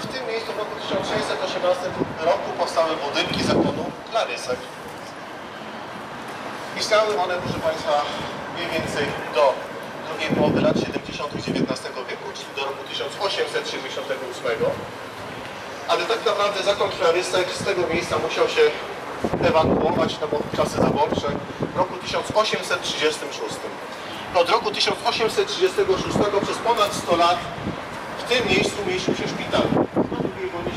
W tym miejscu w roku 1618 roku powstały budynki zakonu Klarysek. Istniały one, proszę Państwa, mniej więcej do drugiej połowy lat 70. XIX wieku, czyli do roku 1878. Ale tak naprawdę zakon Klarysek z tego miejsca musiał się ewakuować na czasy zaborcze w roku 1836. Od roku 1836 przez ponad 100 lat w tym miejscu mieścił się szpital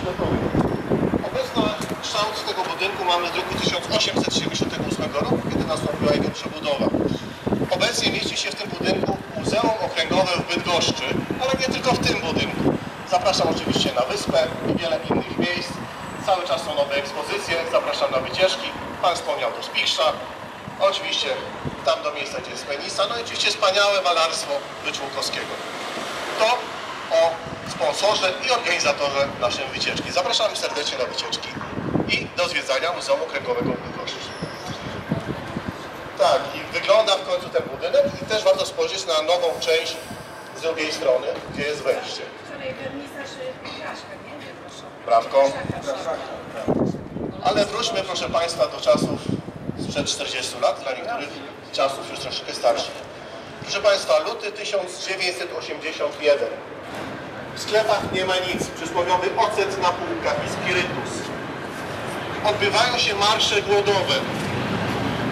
Obecny kształt tego budynku mamy z roku 1878 roku, kiedy nastąpiła jego przebudowa. Obecnie mieści się w tym budynku Muzeum Okręgowe w Bydgoszczy, ale nie tylko w tym budynku. Zapraszam oczywiście na wyspę i wiele innych miejsc. Cały czas są nowe ekspozycje, zapraszam na wycieczki. Pan wspomniał tu Spichrza, oczywiście tam do miejsca, gdzie jest Menisa, no i oczywiście wspaniałe malarstwo Wyczółkowskiego. To sponsorze i organizatorze naszej wycieczki. Zapraszamy serdecznie na wycieczki i do zwiedzania Muzeum Okręgowego w Bydgoszczy. Tak, i wygląda w końcu ten budynek i też warto spojrzeć na nową część z drugiej strony, gdzie jest wejście. Kraszka. Ale wróćmy, proszę Państwa, do czasów sprzed 40 lat, dla niektórych czasów już troszeczkę starszych. Proszę Państwa, luty 1981. W sklepach nie ma nic. Przysłowiowy ocet na półkach i spirytus. Odbywają się marsze głodowe.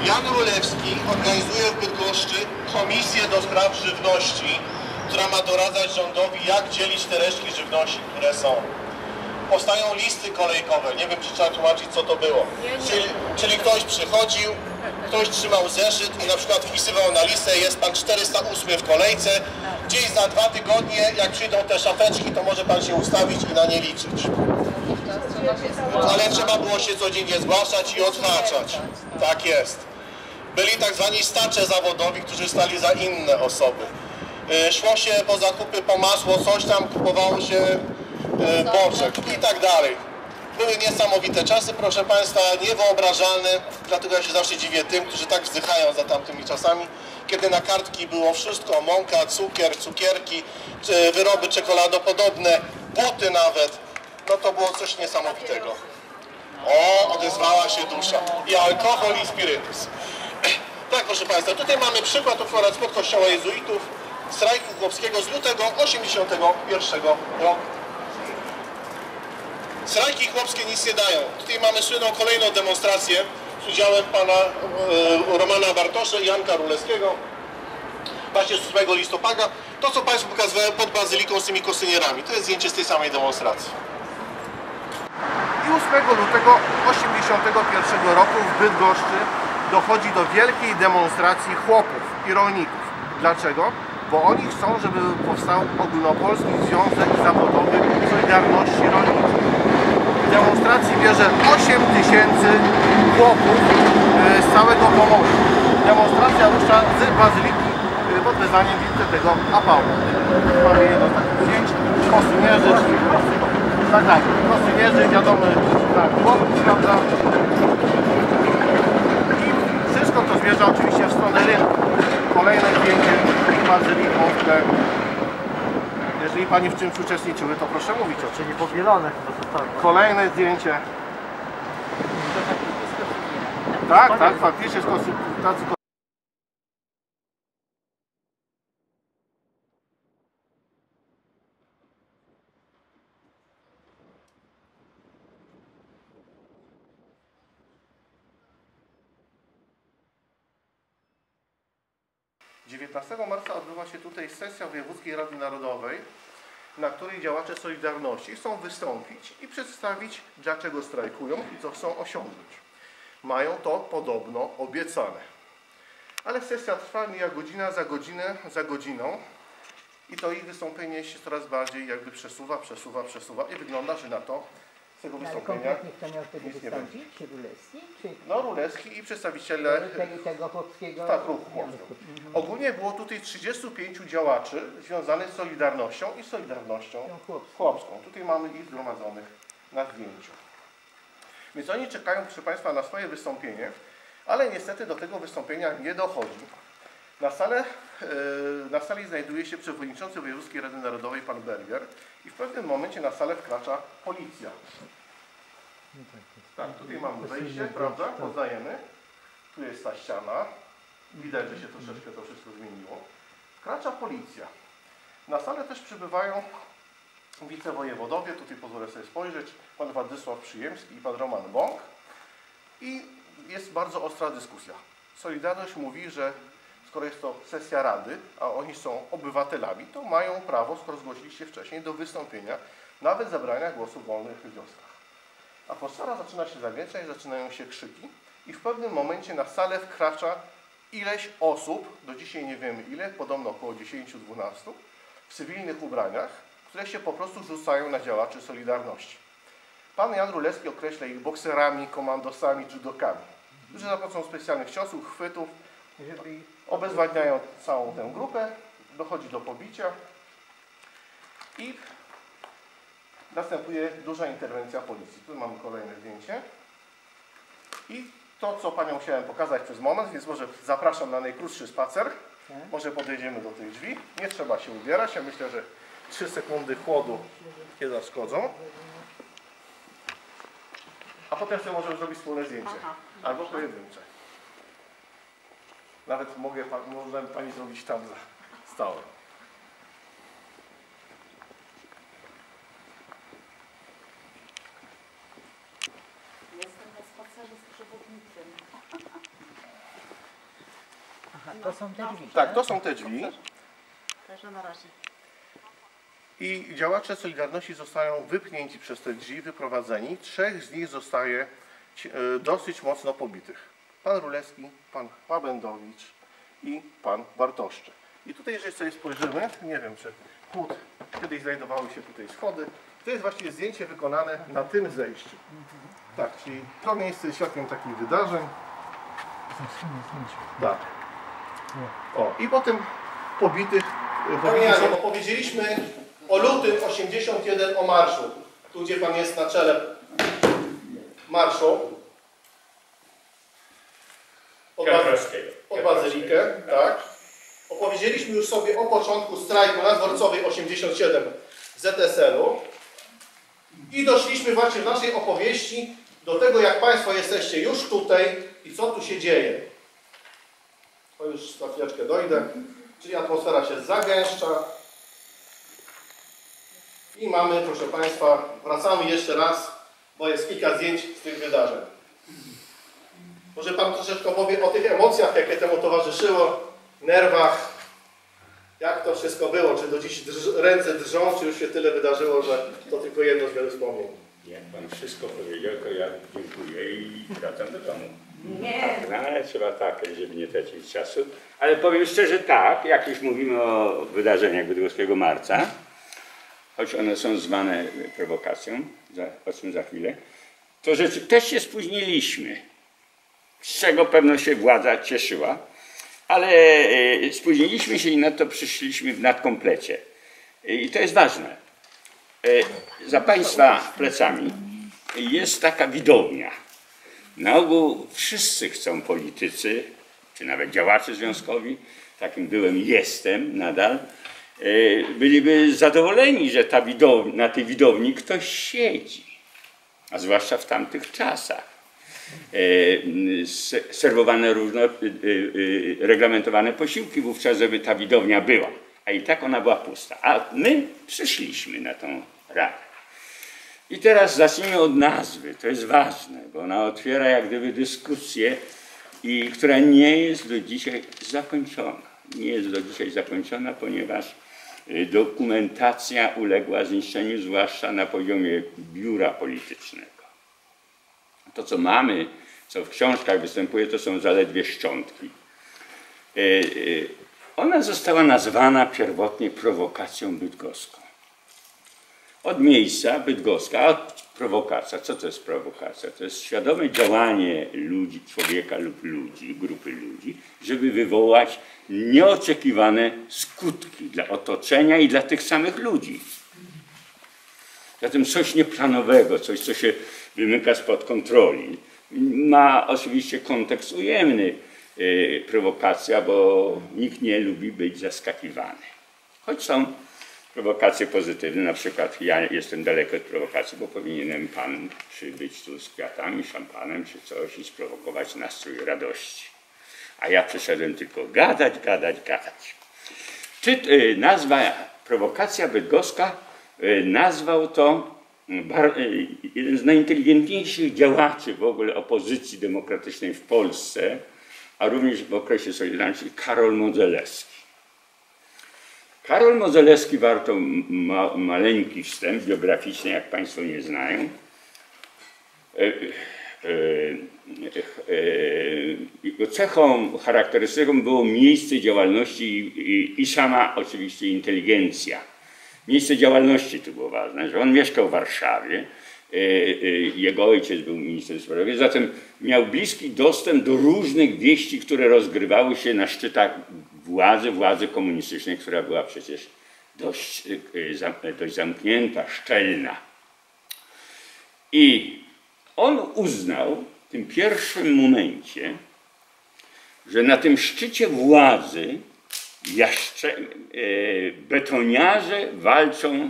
Jan Rulewski organizuje w Bydgoszczy komisję do spraw żywności, która ma doradzać rządowi, jak dzielić te resztki żywności, które są powstają listy kolejkowe. Nie wiem, czy trzeba tłumaczyć, co to było. Czyli, czyli ktoś przychodził, ktoś trzymał zeszyt i na przykład wpisywał na listę, jest pan 408 w kolejce. Gdzieś za dwa tygodnie, jak przyjdą te szafeczki, to może pan się ustawić i na nie liczyć. Ale trzeba było się codziennie zgłaszać i odhaczać. Tak jest. Byli tak zwani stacze zawodowi, którzy stali za inne osoby. Y, Szło się po zakupy po masło, coś tam kupowało się y, boczek i tak dalej. Były niesamowite czasy, proszę Państwa, niewyobrażalne, dlatego ja się zawsze dziwię tym, którzy tak wzdychają za tamtymi czasami, kiedy na kartki było wszystko, mąka, cukier, cukierki, wyroby czekoladopodobne, buty nawet, no to było coś niesamowitego. O, odezwała się dusza. I alkohol, i spirytus. Tak, proszę Państwa, tutaj mamy przykład akurat spod kościoła jezuitów strajku chłopskiego z lutego 81 roku. Strajki chłopskie nic nie dają. Tutaj mamy słynną kolejną demonstrację z udziałem pana e, Romana Bartosza i Janka Ruleskiego. Właśnie z 8 listopada. To, co Państwu pokazywałem pod bazyliką z tymi kosynierami, to jest zdjęcie z tej samej demonstracji. I 8 lutego 81 roku w Bydgoszczy dochodzi do wielkiej demonstracji chłopów i rolników. Dlaczego? Bo oni chcą, żeby powstał ogólnopolski związek zawodowy Solidarności Rolniczej. Demonstracji bierze 8 tysięcy chłopów e, z całego Pomorza. Demonstracja rusza z bazyliki e, pod wezwaniem tego Apału. Mamy jedno z takich zdjęć. Kosymierzy, tak, tak, kosymierzy, wiadomo, tak, chłopów, prawda? I wszystko to zmierza oczywiście w stronę rynku. Kolejne zdjęcie bazyliką w tle. Jeżeli Pani w czymś uczestniczyły, to proszę mówić o czym. Czyli powielone chyba to tak. Kolejne zdjęcie. Tak, tak, faktycznie z konsultacji. Dziewiętnastego marca odbywa się tutaj sesja Wojewódzkiej Rady Narodowej, na której działacze Solidarności chcą wystąpić i przedstawić, dlaczego strajkują i co chcą osiągnąć. Mają to podobno obiecane. Ale sesja trwa, mija godzina za godzinę, za godziną i to ich wystąpienie się coraz bardziej jakby przesuwa, przesuwa, przesuwa i wygląda, że na to tego No, ale wystąpienia konkretnie kto miał wtedy wystąpić? Ruleski? Czy no Ruleski i przedstawiciele tego, tego chłopskiego tak, ruchu związku? chłopskiego. Ogólnie było tutaj 35 działaczy związanych z Solidarnością i Solidarnością chłopską. Tutaj mamy ich zgromadzonych na zdjęciu. Więc oni czekają, proszę Państwa, na swoje wystąpienie, ale niestety do tego wystąpienia nie dochodzi. Na salę na sali znajduje się przewodniczący Wojewódzkiej Rady Narodowej, pan Berger i w pewnym momencie na salę wkracza policja. Tak, tutaj mamy wejście, prawda? Poznajemy. Tu jest ta ściana. Widać, że się troszeczkę to wszystko zmieniło. Wkracza policja. Na salę też przybywają wicewojewodowie, tutaj pozwolę sobie spojrzeć, pan Władysław Przyjemski i pan Roman Bąk. I jest bardzo ostra dyskusja. Solidarność mówi, że skoro jest to sesja Rady, a oni są obywatelami, to mają prawo, skoro zgłosiliście wcześniej, do wystąpienia, nawet zabrania głosu w wolnych wnioskach. Atmosfera zaczyna się zagęszczać, zaczynają się krzyki i w pewnym momencie na salę wkracza ileś osób, do dzisiaj nie wiemy ile, podobno około 10-12, w cywilnych ubraniach, które się po prostu rzucają na działaczy Solidarności. Pan Jan Rulewski określa ich bokserami, komandosami, judokami, którzy za pomocą specjalnych ciosów, chwytów ich obezwładniają całą tę grupę, dochodzi do pobicia i następuje duża interwencja policji. Tu mamy kolejne zdjęcie. I to, co Panią chciałem pokazać przez moment, więc może zapraszam na najkrótszy spacer. Tak. Może podejdziemy do tych drzwi. Nie trzeba się ubierać. Ja myślę, że 3 sekundy chłodu nie zaszkodzą. A potem sobie możemy zrobić wspólne zdjęcie. Albo pojedyncze. Nawet mogę, możemy Pani zrobić tam za stałe. Jestem na spacerze z przewodnikiem. Aha, to są te drzwi. Tak, to są te drzwi. Także na razie. I działacze Solidarności zostają wypchnięci przez te drzwi, wyprowadzeni. Trzech z nich zostaje e, dosyć mocno pobitych. Pan Rulewski, pan Pabędowicz i pan Bartoszczyk. I tutaj, jeżeli sobie spojrzymy, nie wiem, czy chód, kiedyś znajdowały się tutaj schody. To jest właściwie zdjęcie wykonane na tym zejściu. Tak, czyli to miejsce jest świadkiem takich wydarzeń. Tak. O, i potem pobitych. Panie Janie, opowiedzieliśmy o lutym 81 o marszu. Tu, gdzie Pan jest na czele marszu. Piotrowskiego. od Bazylikę, tak. Opowiedzieliśmy już sobie o początku strajku na Dworcowej 87 ZSL-u. I doszliśmy właśnie w naszej opowieści do tego, jak Państwo jesteście już tutaj i co tu się dzieje. To już za chwileczkę dojdę. Czyli atmosfera się zagęszcza. I mamy, proszę Państwa, wracamy jeszcze raz, bo jest kilka zdjęć z tych wydarzeń. Może Pan troszeczkę opowie o tych emocjach, jakie temu towarzyszyło, nerwach, jak to wszystko było, czy do dziś drż ręce drżą, czy już się tyle wydarzyło, że to tylko jedno z wielu wspomnień. Jak pan wszystko powiedział, to ja dziękuję i wracam do domu. Nie. No, ale trzeba tak, żeby nie tracić czasu. Ale powiem szczerze tak, jak już mówimy o wydarzeniach Bydgoskiego Marca, choć one są zwane prowokacją, za, o czym za chwilę, to rzeczy też się spóźniliśmy, z czego pewno się władza cieszyła, ale e, spóźniliśmy się i na to przyszliśmy w nadkomplecie. I to jest ważne. E, Za Państwa plecami jest taka widownia. Na ogół wszyscy chcą politycy, czy nawet działacze związkowi, takim byłem jestem nadal, e, byliby zadowoleni, że ta widow, na tej widowni ktoś siedzi. A zwłaszcza w tamtych czasach. E, se- Serwowane różne e, e, reglamentowane posiłki wówczas, żeby ta widownia była. A i tak ona była pusta. A my przyszliśmy na tą radę. I teraz zacznijmy od nazwy. To jest ważne, bo ona otwiera jak gdyby dyskusję, i, która nie jest do dzisiaj zakończona. Nie jest do dzisiaj zakończona, ponieważ y, dokumentacja uległa zniszczeniu, zwłaszcza na poziomie biura politycznego. To, co mamy, co w książkach występuje, to są zaledwie szczątki. Y, y, Ona została nazwana pierwotnie prowokacją bydgoską od miejsca Bydgoska, a prowokacja. Co to jest prowokacja? To jest świadome działanie ludzi, człowieka lub ludzi, grupy ludzi, żeby wywołać nieoczekiwane skutki dla otoczenia i dla tych samych ludzi. Zatem coś nieplanowego, coś, co się wymyka spod kontroli. Ma oczywiście kontekst ujemny. y, prowokacja, bo nikt nie lubi być zaskakiwany. Choć są prowokacje pozytywne, na przykład ja jestem daleko od prowokacji, bo powinienem pan przybyć tu z kwiatami, szampanem czy coś i sprowokować nastrój radości. A ja przyszedłem tylko gadać, gadać, gadać. Czy y, nazwa prowokacja bydgoska y, nazwał to jeden z najinteligentniejszych działaczy w ogóle opozycji demokratycznej w Polsce, a również w okresie Solidarności, Karol Modzelewski. Karol Modzelewski, warto ma, maleńki wstęp biograficzny, jak Państwo nie znają. E, e, e, Jego cechą charakterystyczną było miejsce działalności i, i, i sama oczywiście inteligencja. Miejsce działalności tu było ważne, że on mieszkał w Warszawie, e, e, jego ojciec był ministrem sprawiedliwości, zatem miał bliski dostęp do różnych wieści, które rozgrywały się na szczytach władzy, władzy komunistycznej, która była przecież dość, e, dość zamknięta, szczelna. I on uznał w tym pierwszym momencie, że na tym szczycie władzy jaszcze, e, betoniarze walczą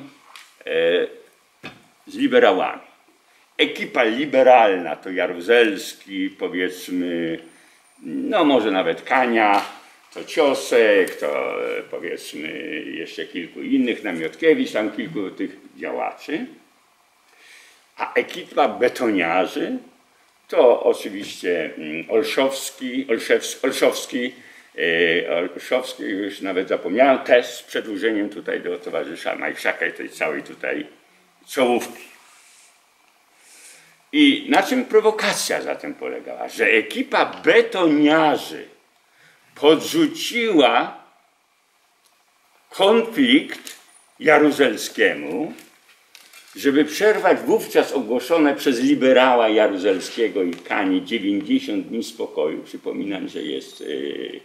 e, z liberałami. Ekipa liberalna to Jaruzelski, powiedzmy, no może nawet Kania, to Ciosek, to e, powiedzmy jeszcze kilku innych, Namiotkiewicz, tam kilku tych działaczy. A ekipa betoniarzy to oczywiście mm, Olszowski, Olszewski, Olszowski, e, Olszowski już nawet zapomniałem, też z przedłużeniem tutaj do towarzysza Majszaka i tej całej tutaj czołówki. I na czym prowokacja zatem polegała? Że ekipa betoniarzy podrzuciła konflikt Jaruzelskiemu, żeby przerwać wówczas ogłoszone przez liberała Jaruzelskiego i Kani 90 dni spokoju. Przypominam, że jest y,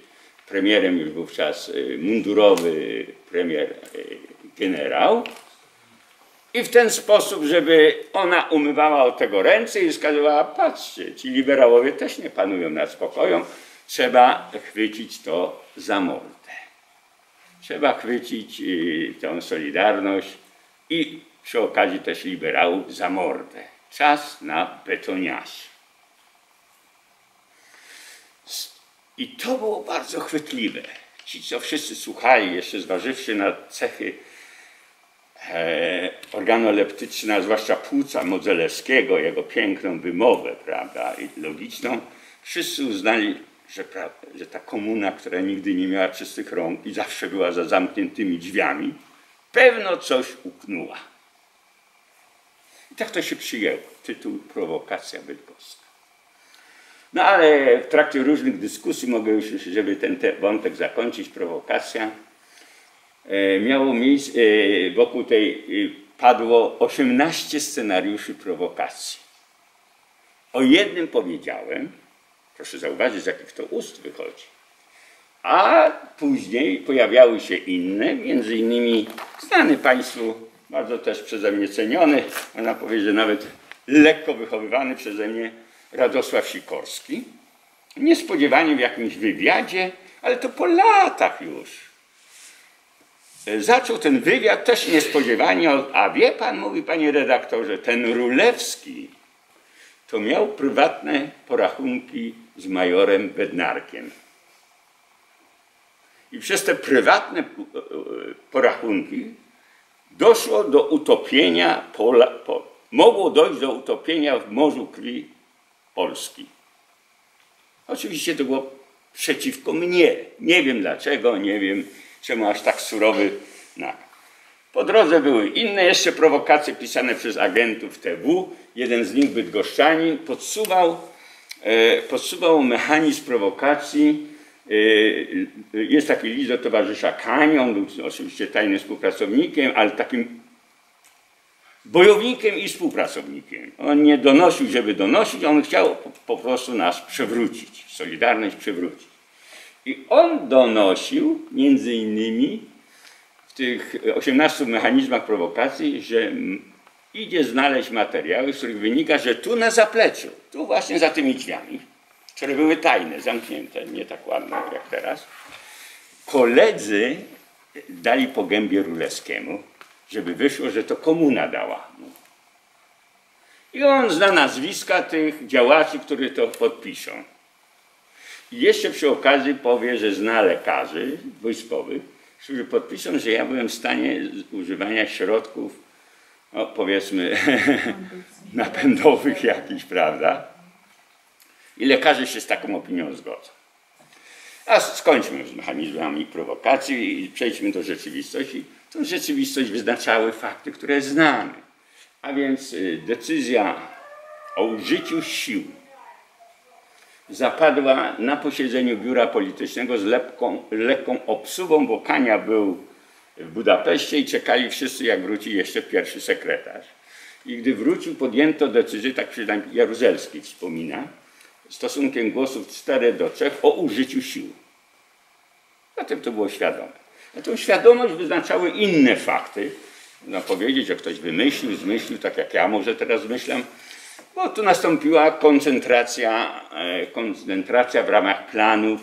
premierem już wówczas y, mundurowy premier y, generał. I w ten sposób, żeby ona umywała od tego ręce i wskazywała, patrzcie, ci liberałowie też nie panują nad spokojem, trzeba chwycić to za mordę. Trzeba chwycić y, tę solidarność i przy okazji też liberałów za mordę. Czas na betoniarzy. I to było bardzo chwytliwe. Ci, co wszyscy słuchali, jeszcze zważywszy na cechy e, organoleptyczne, a zwłaszcza płuca Modzelewskiego, jego piękną wymowę, prawda, i logiczną, wszyscy uznali, że, że ta komuna, która nigdy nie miała czystych rąk i zawsze była za zamkniętymi drzwiami, pewno coś uknęła. I tak to się przyjęło. Tytuł Prowokacja Bydgoska. No ale w trakcie różnych dyskusji, mogę już, żeby ten te wątek zakończyć, prowokacja, e, miało miejsce, wokół tej e, padło 18 scenariuszy prowokacji. O jednym powiedziałem, proszę zauważyć, z jakich to ust wychodzi. A później pojawiały się inne, między innymi znany Państwu, bardzo też przeze mnie ceniony, można powiedzieć, że nawet lekko wychowywany przeze mnie Radosław Sikorski. Niespodziewanie w jakimś wywiadzie, ale to po latach już. E, Zaczął ten wywiad też niespodziewanie, a wie pan, mówi panie redaktorze, ten Rulewski to miał prywatne porachunki z majorem Bednarkiem. I przez te prywatne e, e, porachunki doszło do utopienia, Pola, po, mogło dojść do utopienia w morzu krwi Polski. Oczywiście to było przeciwko mnie. Nie wiem dlaczego, nie wiem czemu aż tak surowy nakaz. Po drodze były inne jeszcze prowokacje pisane przez agentów TW. Jeden z nich, Bydgoszczanin, podsuwał, e, podsuwał mechanizm prowokacji. E, jest taki list do towarzysza Kani, on był oczywiście tajnym współpracownikiem, ale takim bojownikiem i współpracownikiem. On nie donosił, żeby donosić, on chciał po, po prostu nas przewrócić, Solidarność przewrócić. I on donosił między innymi w tych 18 mechanizmach prowokacji, że idzie znaleźć materiały, z których wynika, że tu na zapleczu, tu właśnie za tymi drzwiami, które były tajne, zamknięte, nie tak ładne jak teraz. Koledzy dali po gębie Rulewskiemu, żeby wyszło, że to komuna dała. I on zna nazwiska tych działaczy, którzy to podpiszą. I jeszcze przy okazji powie, że zna lekarzy wojskowych, którzy podpiszą, że ja byłem w stanie używania środków, no powiedzmy, napędowych jakichś, prawda? I lekarze się z taką opinią zgodzą. A skończmy z mechanizmami prowokacji i przejdźmy do rzeczywistości. Tą rzeczywistość wyznaczały fakty, które znamy. A więc y, decyzja o użyciu sił zapadła na posiedzeniu biura politycznego z lekką, lekką obsuwą, bo Kania był w Budapeszcie i czekali wszyscy, jak wróci jeszcze pierwszy sekretarz. I gdy wrócił, podjęto decyzję, tak przynajmniej Jaruzelski wspomina, stosunkiem głosów 4 do 3 o użyciu sił. Zatem to było świadome. A tą świadomość wyznaczały inne fakty. No powiedzieć, że ktoś wymyślił, zmyślił, tak jak ja może teraz myślam, bo tu nastąpiła koncentracja, e, koncentracja w ramach planów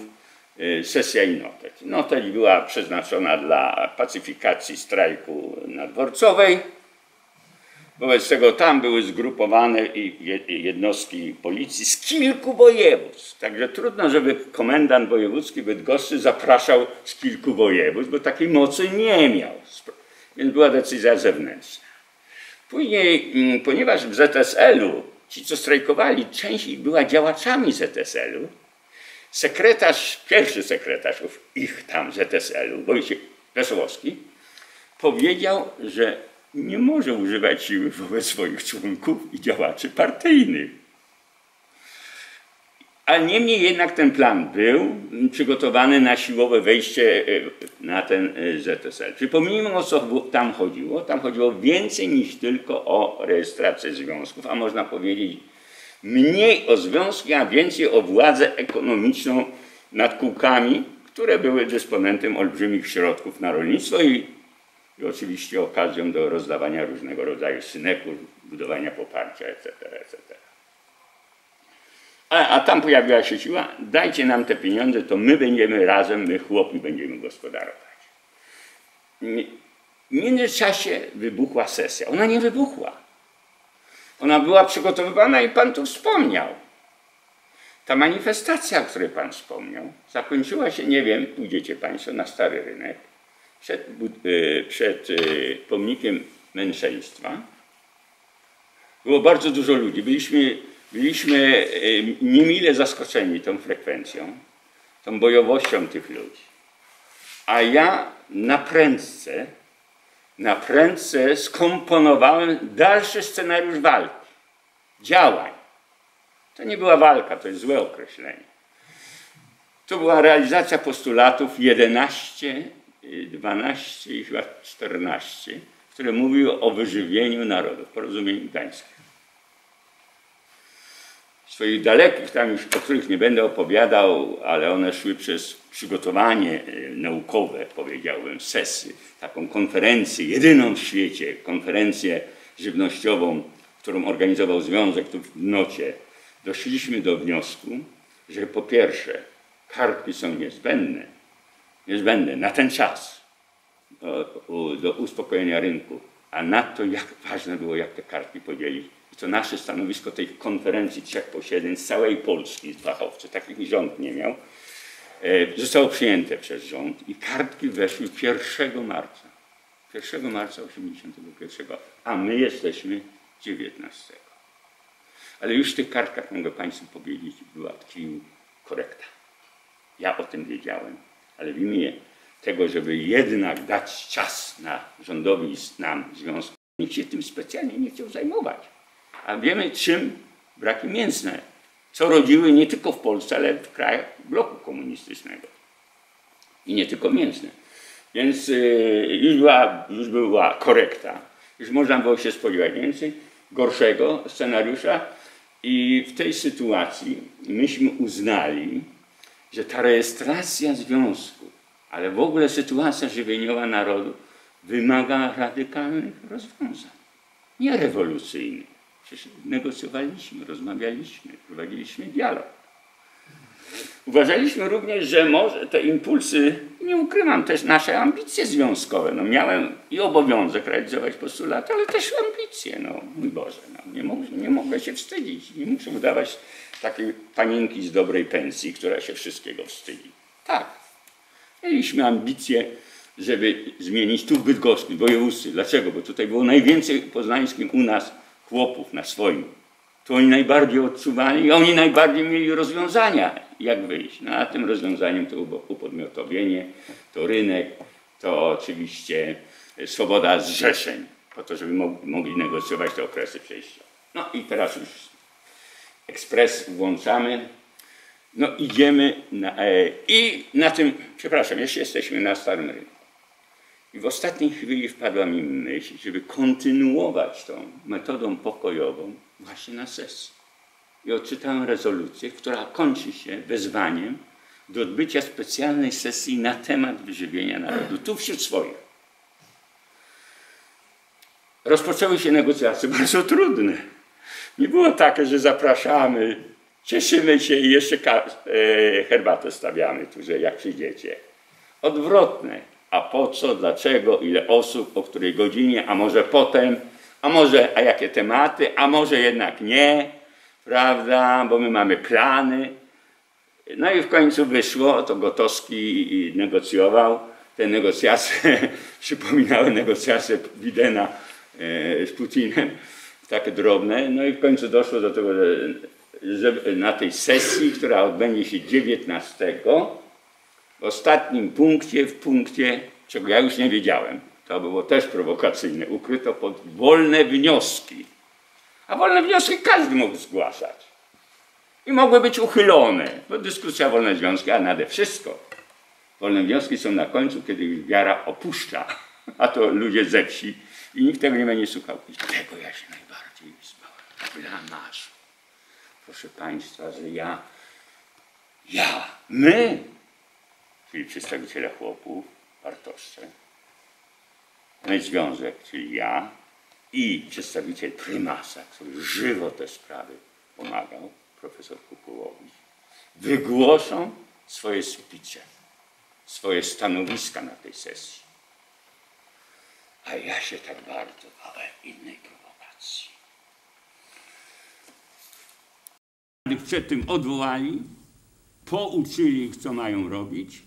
e, sesja i notek. Notek była przeznaczona dla pacyfikacji strajku na Dworcowej. Wobec tego tam były zgrupowane jednostki policji z kilku województw. Także trudno, żeby komendant wojewódzki bydgoszczy zapraszał z kilku województw, bo takiej mocy nie miał. Więc była decyzja zewnętrzna. Później, mm, ponieważ w ZSL-u ci, co strajkowali, część ich była działaczami ZSL-u, sekretarz, pierwszy sekretarz ich tam ZSL-u, Wojciech Wesołowski, powiedział, że nie może używać siły wobec swoich członków i działaczy partyjnych. Ale niemniej jednak ten plan był przygotowany na siłowe wejście e, na ten e, ZSL. Przypomnijmy o co tam chodziło. Tam chodziło więcej niż tylko o rejestrację związków, a można powiedzieć mniej o związki, a więcej o władzę ekonomiczną nad kółkami, które były dysponentem olbrzymich środków na rolnictwo i, i oczywiście okazją do rozdawania różnego rodzaju synekur, budowania poparcia, etc., etc. A, a tam pojawiła się siła, dajcie nam te pieniądze, to my będziemy razem, my chłopi będziemy gospodarować. W międzyczasie wybuchła sesja. Ona nie wybuchła. Ona była przygotowywana i Pan tu wspomniał. Ta manifestacja, o której Pan wspomniał, zakończyła się, nie wiem, pójdziecie Państwo na Stary Rynek, przed, y, przed y, pomnikiem męczeństwa. Było bardzo dużo ludzi. Byliśmy, byliśmy y, niemile zaskoczeni tą frekwencją, tą bojowością tych ludzi. A ja na prędce, na prędce skomponowałem dalszy scenariusz walki, działań. To nie była walka, to jest złe określenie. To była realizacja postulatów 11, y, 12 i chyba 14, które mówiły o wyżywieniu narodów, porozumieniu gdańskim. Swoich dalekich tam już, o których nie będę opowiadał, ale one szły przez przygotowanie y, naukowe, powiedziałbym, sesy, taką konferencję, jedyną w świecie, konferencję żywnościową, którą organizował Związek tu w Nocie, doszliśmy do wniosku, że po pierwsze kartki są niezbędne, niezbędne na ten czas do, uspokojenia rynku, a nadto jak ważne było, jak te kartki podzielić. I to nasze stanowisko tej konferencji trzech posiedzeń z całej Polski, z fachowców, takich rząd nie miał, e, zostało przyjęte przez rząd i kartki weszły 1 marca. 1 marca 81, a my jesteśmy 19. Ale już w tych kartkach, mogę Państwu powiedzieć, była tkwił korekta. Ja o tym wiedziałem, ale w imię tego, żeby jednak dać czas na rządowi nam związku, nikt się tym specjalnie nie chciał zajmować. A wiemy, czym braki mięsne, co rodziły nie tylko w Polsce, ale w krajach bloku komunistycznego. I nie tylko mięsne. Więc y, już, była, już była korekta. Już można było się spodziewać więcej gorszego scenariusza. I w tej sytuacji myśmy uznali, że ta rejestracja związku, ale w ogóle sytuacja żywieniowa narodu wymaga radykalnych rozwiązań, nie rewolucyjnych. Przecież negocjowaliśmy, rozmawialiśmy, prowadziliśmy dialog. Uważaliśmy również, że może te impulsy, nie ukrywam też nasze ambicje związkowe. No miałem i obowiązek realizować postulaty, ale też ambicje. No mój Boże, no, nie, mogę, nie mogę się wstydzić. Nie muszę udawać takiej panienki z dobrej pensji, która się wszystkiego wstydzi. Tak. Mieliśmy ambicje, żeby zmienić tu w Bydgoszczy, w województwie. Dlaczego? Bo tutaj było najwięcej poznańskim u nas chłopów na swoim. To oni najbardziej odczuwali i oni najbardziej mieli rozwiązania, jak wyjść. No, a tym rozwiązaniem to upo- upodmiotowienie, to rynek, to oczywiście swoboda zrzeszeń, po to, żeby mogli negocjować te okresy przejścia. No i teraz już ekspres włączamy. No idziemy na, e, i na tym, przepraszam, jeszcze jesteśmy na Starym Rynku. I w ostatniej chwili wpadła mi myśl, żeby kontynuować tą metodą pokojową właśnie na sesji. I odczytałem rezolucję, która kończy się wezwaniem do odbycia specjalnej sesji na temat wyżywienia narodu, tu wśród swoich. Rozpoczęły się negocjacje bardzo trudne. Nie było takie, że zapraszamy, cieszymy się i jeszcze e, herbatę stawiamy tu, że jak przyjdziecie. Odwrotne. A po co, dlaczego, ile osób, o której godzinie, a może potem, a może, a jakie tematy, a może jednak nie, prawda, bo my mamy plany. No i w końcu wyszło, to Gotowski negocjował. Te negocjacje przypominały negocjacje Bidena e, z Putinem, takie drobne. No i w końcu doszło do tego, że, na tej sesji, która odbędzie się 19, w ostatnim punkcie, w punkcie, czego ja już nie wiedziałem, to było też prowokacyjne, ukryto pod wolne wnioski. A wolne wnioski każdy mógł zgłaszać. I mogły być uchylone, bo dyskusja wolne związki, a nade wszystko. Wolne wnioski są na końcu, kiedy już wiara opuszcza, a to ludzie ze wsi i nikt tego nie będzie słuchał. I tego ja się najbardziej zbałem. Blamaż. Proszę Państwa, że ja, ja, my, czyli przedstawiciele chłopów, Bartoszcze, ten związek, czyli ja i przedstawiciel prymasa, który żywo te sprawy pomagał, profesor Kukułowicz, wygłoszą swoje spicze, swoje stanowiska na tej sesji. A ja się tak bardzo bałem innej prowokacji. Przed tym odwołali, pouczyli ich, co mają robić,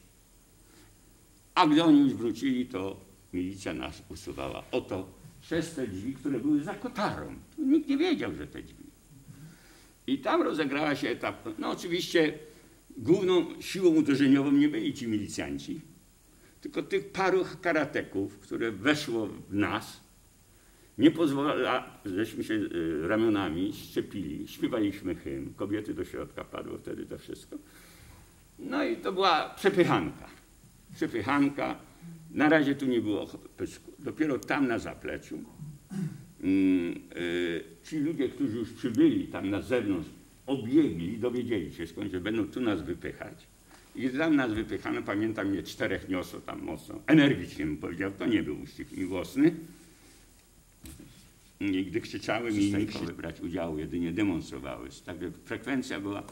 a gdy oni już wrócili, to milicja nas usuwała. Oto przez te drzwi, które były za kotarą. Nikt nie wiedział, że te drzwi. I tam rozegrała się etap. No oczywiście główną siłą uderzeniową nie byli ci milicjanci, tylko tych paru karateków, które weszło w nas, nie pozwala, żeśmy się y, ramionami szczepili, śpiewaliśmy hymn, kobiety do środka padło wtedy to wszystko. No i to była przepychanka. Przepychanka. Na razie tu nie było pysku. Dopiero tam na zapleczu mm, y, ci ludzie, którzy już przybyli tam na zewnątrz, obiegli, dowiedzieli się skąd, że będą tu nas wypychać. I tam nas wypychano, pamiętam, mnie czterech niosło tam mocno, energicznie bym powiedział, to nie był uścisk miłosny. I gdy krzyczały mi, nie chciały brać udziału, jedynie demonstrowały. Także frekwencja była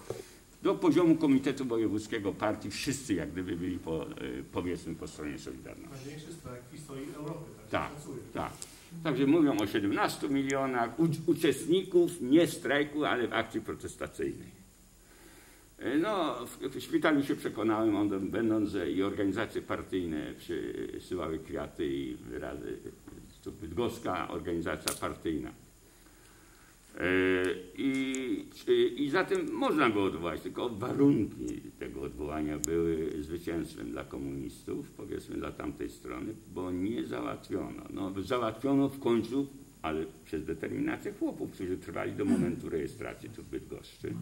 do poziomu Komitetu Wojewódzkiego Partii, wszyscy jak gdyby byli po, y, powiedzmy po stronie Solidarności. Największy strajk w historii Europy. Tak, szacuję. tak. Także mówią o 17 milionach u, uczestników, nie strajku, ale w akcji protestacyjnej. E, No, w, w szpitalu się przekonałem, on, będąc, że i organizacje partyjne przysyłały kwiaty i wyrazy. To bydgoska organizacja partyjna. E, I, czy- I zatem można było odwołać, tylko warunki tego odwołania były zwycięstwem dla komunistów, powiedzmy dla tamtej strony, bo nie załatwiono. No, załatwiono w końcu, ale przez determinację chłopów, którzy trwali do momentu rejestracji tu w Bydgoszczy,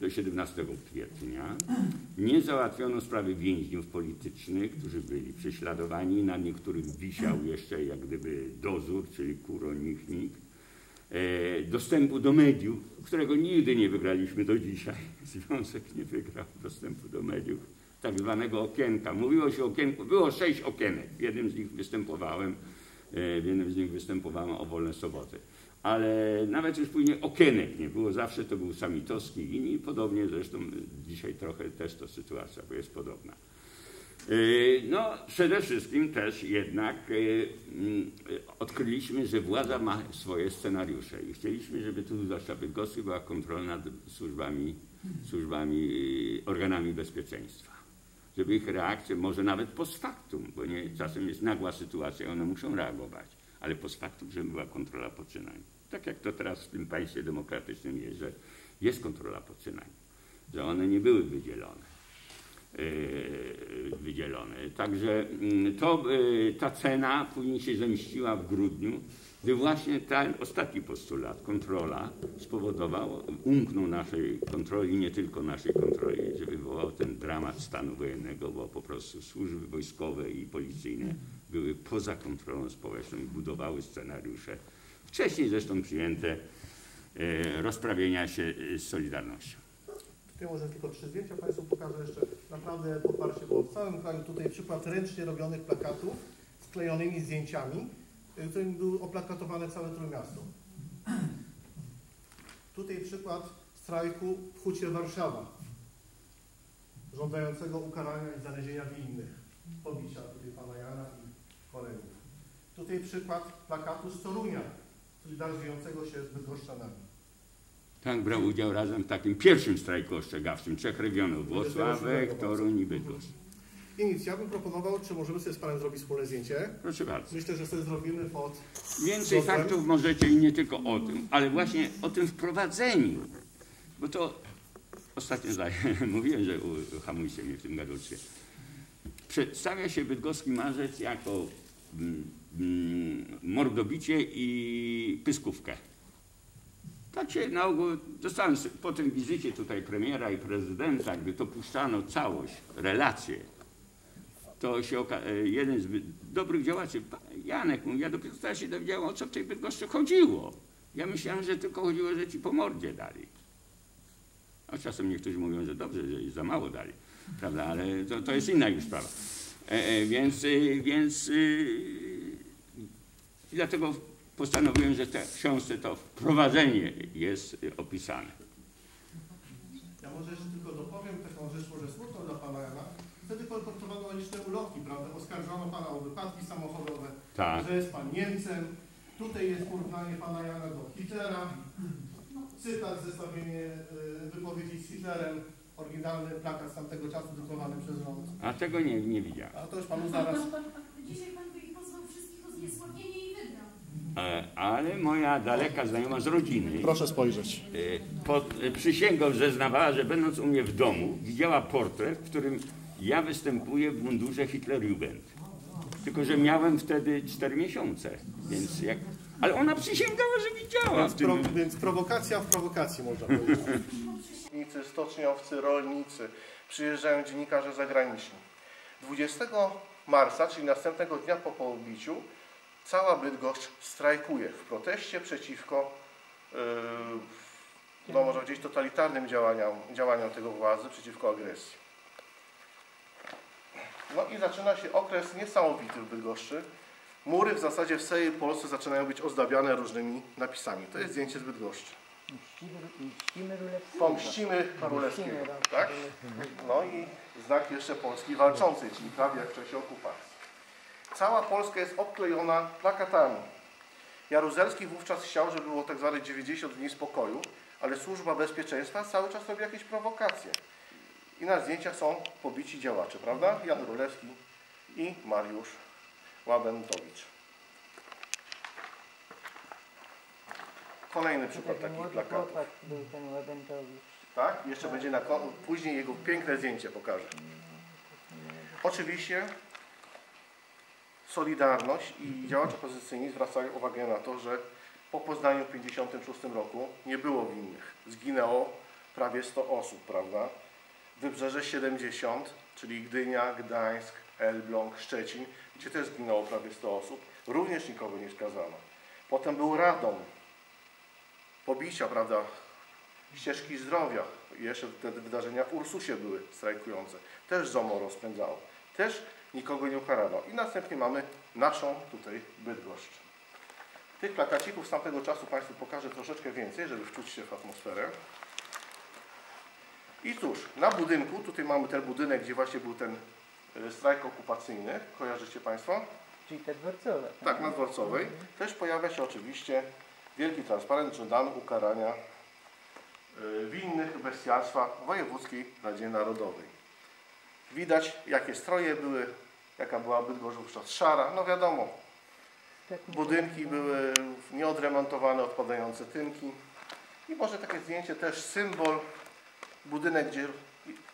do 17 kwietnia. Nie załatwiono sprawy więźniów politycznych, którzy byli prześladowani, na niektórych wisiał jeszcze jak gdyby dozór, czyli kuronichnik e, dostępu do mediów, którego nigdy nie wygraliśmy do dzisiaj. Związek nie wygrał dostępu do mediów, tak zwanego okienka. Mówiło się okienku, było sześć okienek. W jednym z nich występowałem, e, w jednym z nich występowałem o wolne soboty. Ale nawet już później okienek nie było, zawsze to był Samitowski i inni, podobnie zresztą dzisiaj trochę też to sytuacja bo jest podobna. Yy, No, przede wszystkim też jednak yy, mm, odkryliśmy, że władza ma swoje scenariusze i chcieliśmy, żeby tu zwłaszcza w Bydgoszczy była kontrola nad służbami, służbami, yy, organami bezpieczeństwa. Żeby ich reakcje, może nawet post factum, bo nie, czasem jest nagła sytuacja, one muszą reagować, ale post factum, żeby była kontrola poczynań. Tak jak to teraz w tym państwie demokratycznym jest, że jest kontrola poczynań, że one nie były wydzielone yy, wydzielone. Także mm, to, yy, ta cena później się zemściła w grudniu, gdy właśnie ten ostatni postulat, kontrola, spowodował, umknął naszej kontroli, nie tylko naszej kontroli, że wywołał ten dramat stanu wojennego, bo po prostu służby wojskowe i policyjne były poza kontrolą społeczną i budowały scenariusze, wcześniej zresztą przyjęte yy, rozprawienia się z Solidarnością. Tutaj może tylko trzy zdjęcia Państwu pokażę jeszcze. Naprawdę poparcie było w całym kraju. Tutaj przykład ręcznie robionych plakatów z klejonymi zdjęciami, którymi były oplakatowane całe Trójmiasto. Tutaj przykład strajku w Hucie Warszawa, żądającego ukarania i znalezienia winnych, pobicia tutaj pana Jana i kolegów. Tutaj przykład plakatu z Torunia, solidaryzującego się z bydgoszczanami. Tak, brał udział razem w takim pierwszym strajku ostrzegawczym trzech regionów, Włocławek, Toruń i Bydgoszcz. I nic, ja bym proponował, czy możemy sobie z Panem zrobić wspólne zdjęcie. Proszę bardzo. Myślę, że sobie zrobimy pod... Więcej faktów możecie i nie tylko o tym, ale właśnie o tym wprowadzeniu. Bo to ostatnio zdaje, mówiłem, że u- hamujcie mnie w tym gadulstwie. Przedstawia się bydgoski marzec jako mordobicie i pyskówkę. Tak się na ogół, dostałem po tej wizycie tutaj premiera i prezydenta, gdy to puszczano całość, relacje, to się e, jeden z dobrych działaczy, Janek mówi, ja dopiero teraz się dowiedziałem, o co w tej Bydgoszczy chodziło. Ja myślałem, że tylko chodziło, że ci po mordzie dali. A czasem niektórzy mówią, że dobrze, że za mało dali, prawda, ale to, to jest inna już sprawa. E, e, więc, e, więc i dlatego postanowiłem, że te, w książce to wprowadzenie jest opisane. Ja może jeszcze tylko dopowiem taką rzecz może smutną dla Pana Jana. Wtedy kolportowano liczne ulotki, prawda? Oskarżono Pana o wypadki samochodowe, Tak. że jest Pan Niemcem. Tutaj jest porównanie Pana Jana do Hitlera. Cytat, zestawienie y, wypowiedzi z Hitlerem. Oryginalny plakat z tamtego czasu drukowany przez rząd. A tego nie, nie widziałem. A to już Panu zaraz... Dzisiaj pan by ich pozwał wszystkich o zniesławienie i wygrał. E, Ale moja daleka znajoma z rodziny Proszę spojrzeć. e, pod e, przysięgą zeznawała, że będąc u mnie w domu, widziała portret, w którym ja występuję w mundurze Hitlerjugend. Tylko, że miałem wtedy 4 miesiące, więc jak... Ale ona przysięgała, że widziała Więc, w tym... pro, więc prowokacja w prowokacji można powiedzieć. Stoczniowcy, rolnicy, przyjeżdżają dziennikarze zagraniczni. 20 marca, czyli następnego dnia po pobiciu, cała Bydgoszcz strajkuje w proteście przeciwko, yy, no może gdzieś totalitarnym działaniom, działaniom tego władzy, przeciwko agresji. No i zaczyna się okres niesamowity w Bydgoszczy. Mury w zasadzie w całej Polsce zaczynają być ozdabiane różnymi napisami. To jest zdjęcie z Bydgoszczy. Pomścimy Królewskiego, tak? No i znak jeszcze Polski walczącej, czyli prawie jak w czasie okupacji. Cała Polska jest obklejona plakatami. Jaruzelski wówczas chciał, żeby było tak zwane 90 dni spokoju, ale służba bezpieczeństwa cały czas robi jakieś prowokacje. I na zdjęciach są pobici działacze, prawda? Jan Królewski i Mariusz Łabętowicz. Kolejny przykład Taki plakatów. był ten. Tak? Jeszcze będzie na później jego piękne zdjęcie pokażę. Oczywiście Solidarność i działacze opozycyjni zwracają uwagę na to, że po Poznaniu w 1956 roku nie było winnych. Zginęło prawie 100 osób, prawda? Wybrzeże 70, czyli Gdynia, Gdańsk, Elbląg, Szczecin, gdzie też zginęło prawie 100 osób. Również nikogo nie skazano. Potem był Radom, pobicia, prawda, ścieżki zdrowia. Jeszcze wtedy wydarzenia w Ursusie były strajkujące. Też ZOMO rozpędzało. Też nikogo nie ukarano. I następnie mamy naszą tutaj Bydgoszcz. Tych plakacików z tamtego czasu Państwu pokażę troszeczkę więcej, żeby wczuć się w atmosferę. I cóż, na budynku, tutaj mamy ten budynek, gdzie właśnie był ten y, strajk okupacyjny, kojarzycie Państwo? Czyli te dworcowe. Tak, na Dworcowej. Też pojawia się oczywiście wielki transparent żądamy ukarania y, winnych bestialstwa Wojewódzkiej Radzie Narodowej. Widać, jakie stroje były, jaka była Bydgoszcz wówczas szara. No wiadomo, budynki były nieodremontowane, odpadające tynki. I może takie zdjęcie też symbol, budynek, gdzie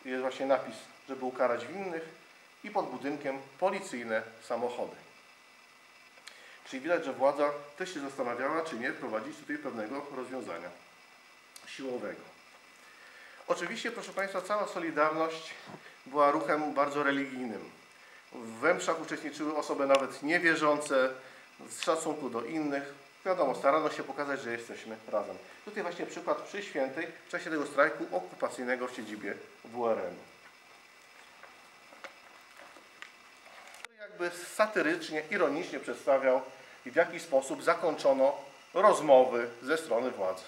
jest właśnie napis, żeby ukarać winnych i pod budynkiem policyjne samochody. Czyli widać, że władza też się zastanawiała, czy nie wprowadzić tutaj pewnego rozwiązania siłowego. Oczywiście, proszę Państwa, cała Solidarność była ruchem bardzo religijnym. W Węmszach uczestniczyły osoby nawet niewierzące, z szacunku do innych. Wiadomo, starano się pokazać, że jesteśmy razem. Tutaj właśnie przykład przy Świętej w czasie tego strajku okupacyjnego w siedzibie WRN. Jakby satyrycznie, ironicznie przedstawiał, w jaki sposób zakończono rozmowy ze strony władzy.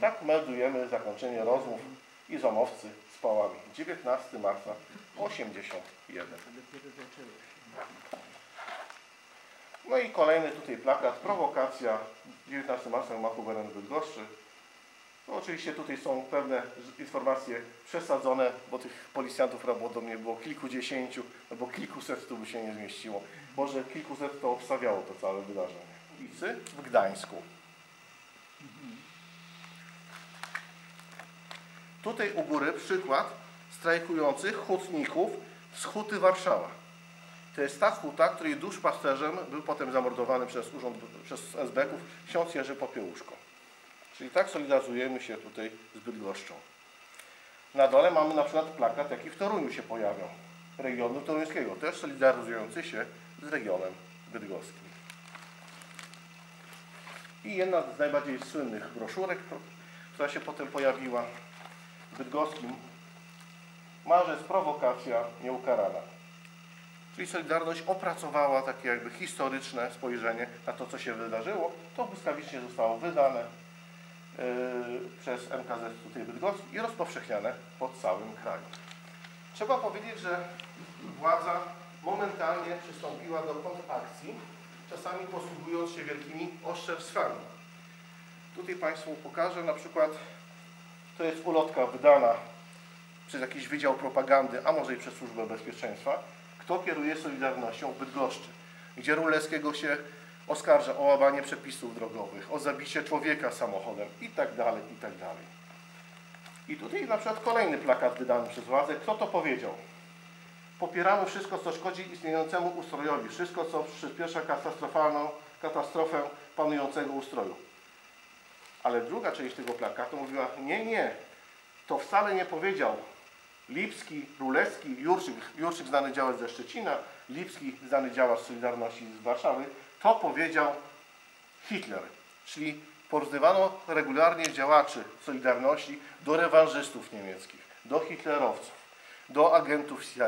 Tak meldujemy zakończenie rozmów i zomowcy z pałami. 19 marca 81. dopiero zaczęło się. No i kolejny tutaj plakat, prowokacja, 19 marca Machu Weren Bydgoszczy. No oczywiście tutaj są pewne informacje przesadzone, bo tych policjantów prawdopodobnie było kilkudziesięciu, albo kilkuset tu by się nie zmieściło. Może kilkuset to obstawiało to całe wydarzenie. Ulicy w Gdańsku. Tutaj u góry przykład strajkujących hutników z Huty Warszawa. To jest ta huta, której duszpasterzem był potem zamordowany przez urząd, przez SB-ków ksiądz Jerzy Popiełuszko. Czyli tak solidaryzujemy się tutaj z Bydgoszczą. Na dole mamy na przykład plakat, jaki w Toruniu się pojawiał. Regionu toruńskiego, też solidaryzujący się z regionem bydgoskim. I jedna z najbardziej słynnych broszurek, która się potem pojawiła w bydgoskim. Marzec, prowokacja nieukarana. Czyli Solidarność opracowała takie jakby historyczne spojrzenie na to, co się wydarzyło. To błyskawicznie zostało wydane przez MKZ tutaj Bydgoszcz i rozpowszechniane po całym kraju. Trzeba powiedzieć, że władza momentalnie przystąpiła do kontrakcji, czasami posługując się wielkimi oszczerstwami. Tutaj Państwu pokażę na przykład, to jest ulotka wydana przez jakiś wydział propagandy, a może i przez Służbę Bezpieczeństwa, kto kieruje Solidarnością w Bydgoszczy, gdzie Ruleskiego się oskarża o łamanie przepisów drogowych, o zabicie człowieka samochodem i tak dalej, i tak dalej. I tutaj na przykład kolejny plakat wydany przez władzę. Kto to powiedział? Popieramy wszystko, co szkodzi istniejącemu ustrojowi, wszystko, co przyspiesza katastrofalną katastrofę panującego ustroju. Ale druga część tego plakatu mówiła, nie, nie, to wcale nie powiedział Lipski, Rulecki, Jurczyk, Jurczyk znany działacz ze Szczecina, Lipski znany działacz Solidarności z Warszawy, to powiedział Hitler. Czyli porównywano regularnie działaczy Solidarności do rewanżystów niemieckich, do hitlerowców, do agentów CIA.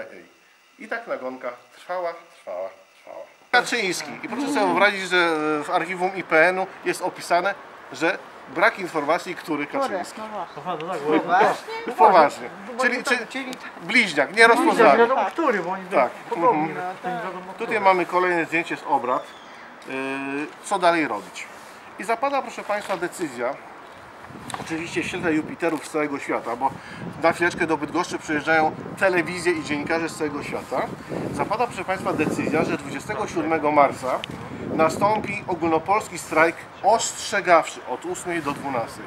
I tak nagonka trwała, trwała, trwała. Kaczyński. I proszę sobie wyobrazić, że w archiwum IPN-u jest opisane, że brak informacji, który Kaczyński. No. Aha, no tak, Poważnie? Poważnie. Czyli, czy, Czyli bliźniak, nie nie rozpoznany. wiadomo który, bo oni Tak. Mhm. Tutaj mamy kolejne zdjęcie z obrad. Yy, Co dalej robić? I zapada, proszę Państwa, decyzja, oczywiście świetle Jupiterów z całego świata, bo na chwileczkę do Bydgoszczy przyjeżdżają telewizje i dziennikarze z całego świata. Zapada, proszę Państwa, decyzja, że 27 marca nastąpi ogólnopolski strajk ostrzegawczy od 8 do 12.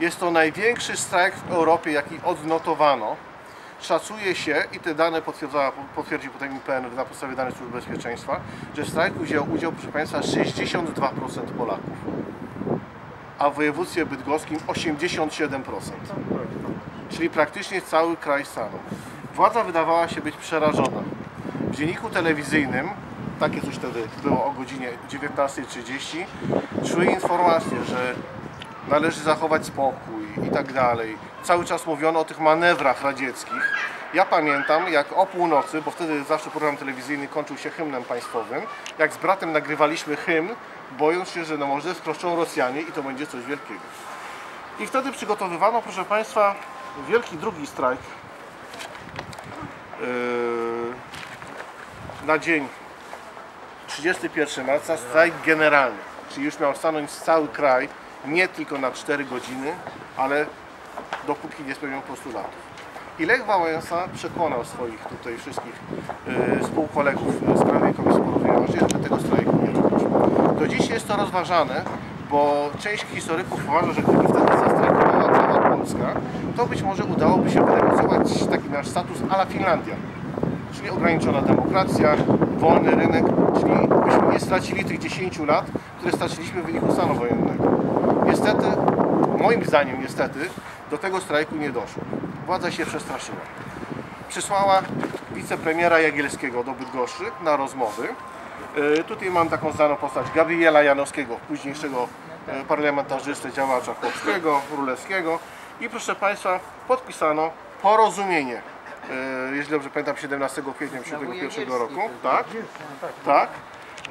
Jest to największy strajk w Europie, jaki odnotowano. Szacuje się, i te dane potwierdził potem IPN na podstawie danych Służby Bezpieczeństwa, że w strajku wzięło udział, proszę Państwa, 62% Polaków, a w województwie bydgoskim 87%. Czyli praktycznie cały kraj stanął. Władza wydawała się być przerażona. W dzienniku telewizyjnym, takie coś wtedy było o godzinie 19.30, szły informacje, że należy zachować spokój i tak dalej. Cały czas mówiono o tych manewrach radzieckich. Ja pamiętam, jak o północy, bo wtedy zawsze program telewizyjny kończył się hymnem państwowym, jak z bratem nagrywaliśmy hymn, bojąc się, że no może wkroczą Rosjanie i to będzie coś wielkiego. I wtedy przygotowywano, proszę Państwa, wielki drugi strajk yy, na dzień 31 marca, strajk generalny, czyli już miał stanąć cały kraj, nie tylko na 4 godziny, ale dopóki nie spełnią postulatów. I Lech Wałęsa przekonał swoich tutaj wszystkich yy, współkolegów z Krajowej Komisji Porozumienia, żeby tego strajku nie robić. Do dziś jest to rozważane, bo część historyków uważa, że gdyby wtedy zastrajkowała cała Polska, to być może udałoby się wynegocjować taki nasz status a la Finlandia. Czyli ograniczona demokracja, wolny rynek, czyli byśmy nie stracili tych 10 lat, które straciliśmy w wyniku stanu wojennego. Niestety, moim zdaniem niestety, do tego strajku nie doszło. Władza się przestraszyła. Przysłała wicepremiera Jagielskiego do Bydgoszczy na rozmowy. E, Tutaj mam taką znaną postać Gabriela Janowskiego, późniejszego e, parlamentarzysty, działacza chłopskiego, królewskiego. I proszę Państwa, podpisano porozumienie, e, jeśli dobrze pamiętam, 17 kwietnia 1951 roku. Tak, tak,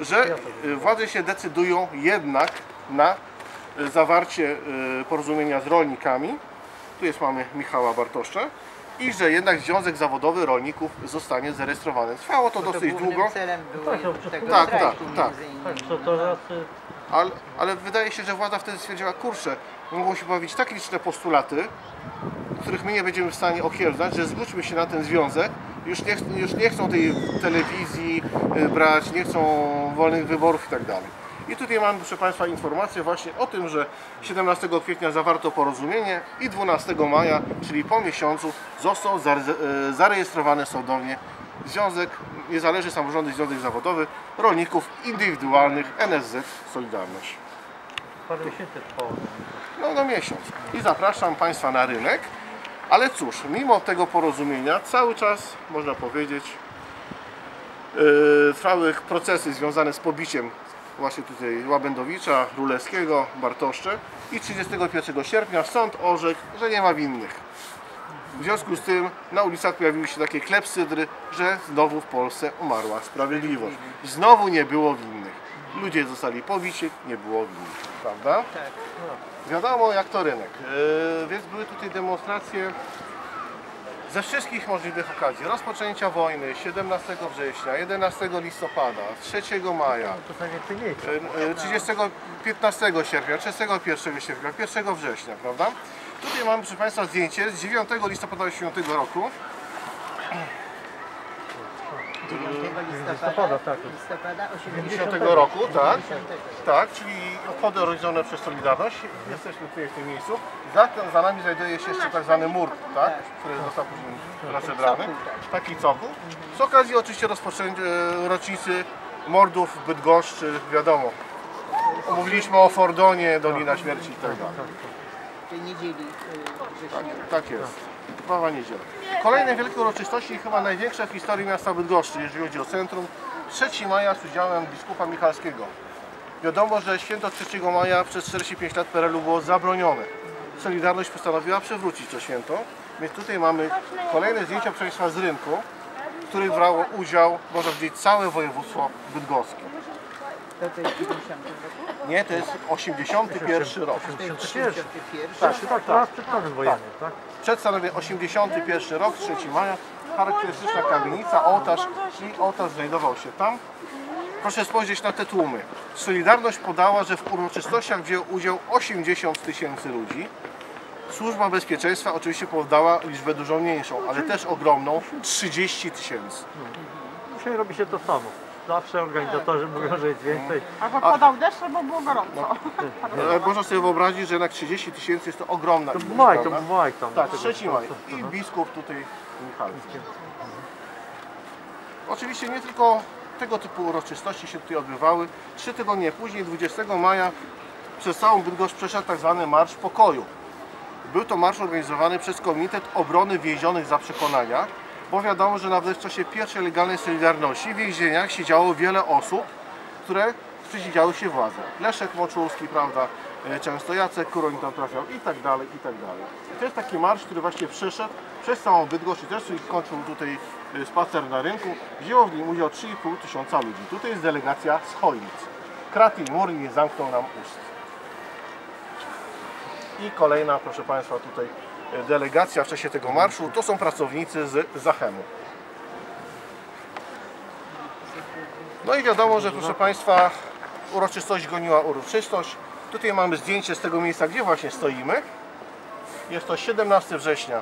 że e, władze się decydują jednak na zawarcie porozumienia z rolnikami. Tu jest mamy Michała Bartoszcze. I że jednak Związek Zawodowy Rolników zostanie zarejestrowany. Trwało to dosyć głównym długo. celem było Tak, no, tego tak, tak, tak. Tak, to, to raz y, Ale, ale wydaje się, że władza wtedy stwierdziła, kurczę, mogą się pojawić tak liczne postulaty, których my nie będziemy w stanie okiełznać, że zgódźmy się na ten związek. Już nie, już nie chcą tej telewizji y, brać, nie chcą wolnych wyborów i tak dalej. I tutaj mam, proszę Państwa, informację właśnie o tym, że 17 kwietnia zawarto porozumienie i 12 maja, czyli po miesiącu, został y, zarejestrowany sądownie Związek Niezależny Samorządny Związek Zawodowy Rolników Indywidualnych NSZ Solidarność. parę miesięcy trwało. No, no miesiąc. I zapraszam Państwa na rynek. Ale cóż, mimo tego porozumienia cały czas, można powiedzieć, yy, trwały procesy związane z pobiciem właśnie tutaj Łabędowicza, Królewskiego, Bartoszcze i 31 sierpnia sąd orzekł, że nie ma winnych. W związku z tym na ulicach pojawiły się takie klepsydry, że znowu w Polsce umarła sprawiedliwość. Znowu nie było winnych. Ludzie zostali pobici, nie było winnych, prawda? Tak. Wiadomo jak to rynek. Yy, więc były tutaj demonstracje ze wszystkich możliwych okazji. Rozpoczęcia wojny 17 września, 11 listopada, 3 maja, To są więcej miejsca. yy, yy, 30, 15 sierpnia, 31 sierpnia, 1 września, prawda? Tutaj mamy proszę Państwa zdjęcie z 9 listopada 80 roku. 9 listopada, tak. listopada 50 80 roku, tak? 80. Tak, czyli obchody organizowane przez Solidarność. Jesteśmy tutaj w tym miejscu. Za, za nami znajduje się jeszcze tak zwany mur, tak? który został później rozebrany. Taki cokół. Z okazji oczywiście rozpoczęcia e, rocznicy mordów w Bydgoszczy, wiadomo. Mówiliśmy o Fordonie, Dolina Śmierci i tak dalej. tej niedzieli y, wrześniowej. Tak jest. Prawa niedziela. Kolejne wielkie uroczystości, chyba największe w historii miasta Bydgoszczy, jeżeli chodzi o centrum. 3 maja z udziałem biskupa Michalskiego. Wiadomo, że święto 3 maja przez 45 lat PRL-u było zabronione. Solidarność postanowiła przywrócić to święto. Więc tutaj mamy kolejne zdjęcia Państwa z rynku, w których brało udział, można powiedzieć, całe województwo bydgoskie. To jest 90 roku? Nie, to jest 81 rok. To jest 81. 81. Tak, Tak, stanem wojennym, tak? Przed stanowieniem 81 rok, 3 maja, charakterystyczna kamienica, ołtarz, czyli ołtarz znajdował się tam. Proszę spojrzeć na te tłumy. Solidarność podała, że w uroczystościach wziął udział 80 tysięcy ludzi. Służba Bezpieczeństwa oczywiście podała liczbę dużo mniejszą, ale też ogromną 30 tysięcy. Dzisiaj robi się to samo. Zawsze organizatorzy mówią, że jest więcej. Albo podał deszcz, albo było gorąco. E, Można sobie wyobrazić, że jednak 30 tysięcy jest to ogromna To liczba, bumaj, to prawda? bumaj tam. Tak, Tego- 3 maj. I biskup tutaj Michalski. Oczywiście nie tylko tego typu uroczystości się tutaj odbywały. Trzy tygodnie później, 20 maja, przez całą Bydgoszcz przeszedł tak zwany Marsz Pokoju. Był to marsz organizowany przez Komitet Obrony Więzionych za Przekonania, bo wiadomo, że nawet w czasie pierwszej legalnej Solidarności w więzieniach siedziało wiele osób, które sprzeciwiały się władzy. Leszek Moczulski, prawda, e, często Jacek Kuroń tam trafiał i tak dalej, i tak dalej. To jest taki marsz, który właśnie przeszedł przez całą Bydgoszcz i też tutaj e, spacer na rynku. Wzięło w nim udział 3,5 tysiąca ludzi. Tutaj jest delegacja z Chojnic. kraty i mury nie zamkną nam ust. I kolejna, proszę Państwa, tutaj delegacja w czasie tego marszu, to są pracownicy z Zachemu. No i wiadomo, że proszę Państwa, uroczystość goniła uroczystość. Tutaj mamy zdjęcie z tego miejsca, gdzie właśnie stoimy. Jest to 17 września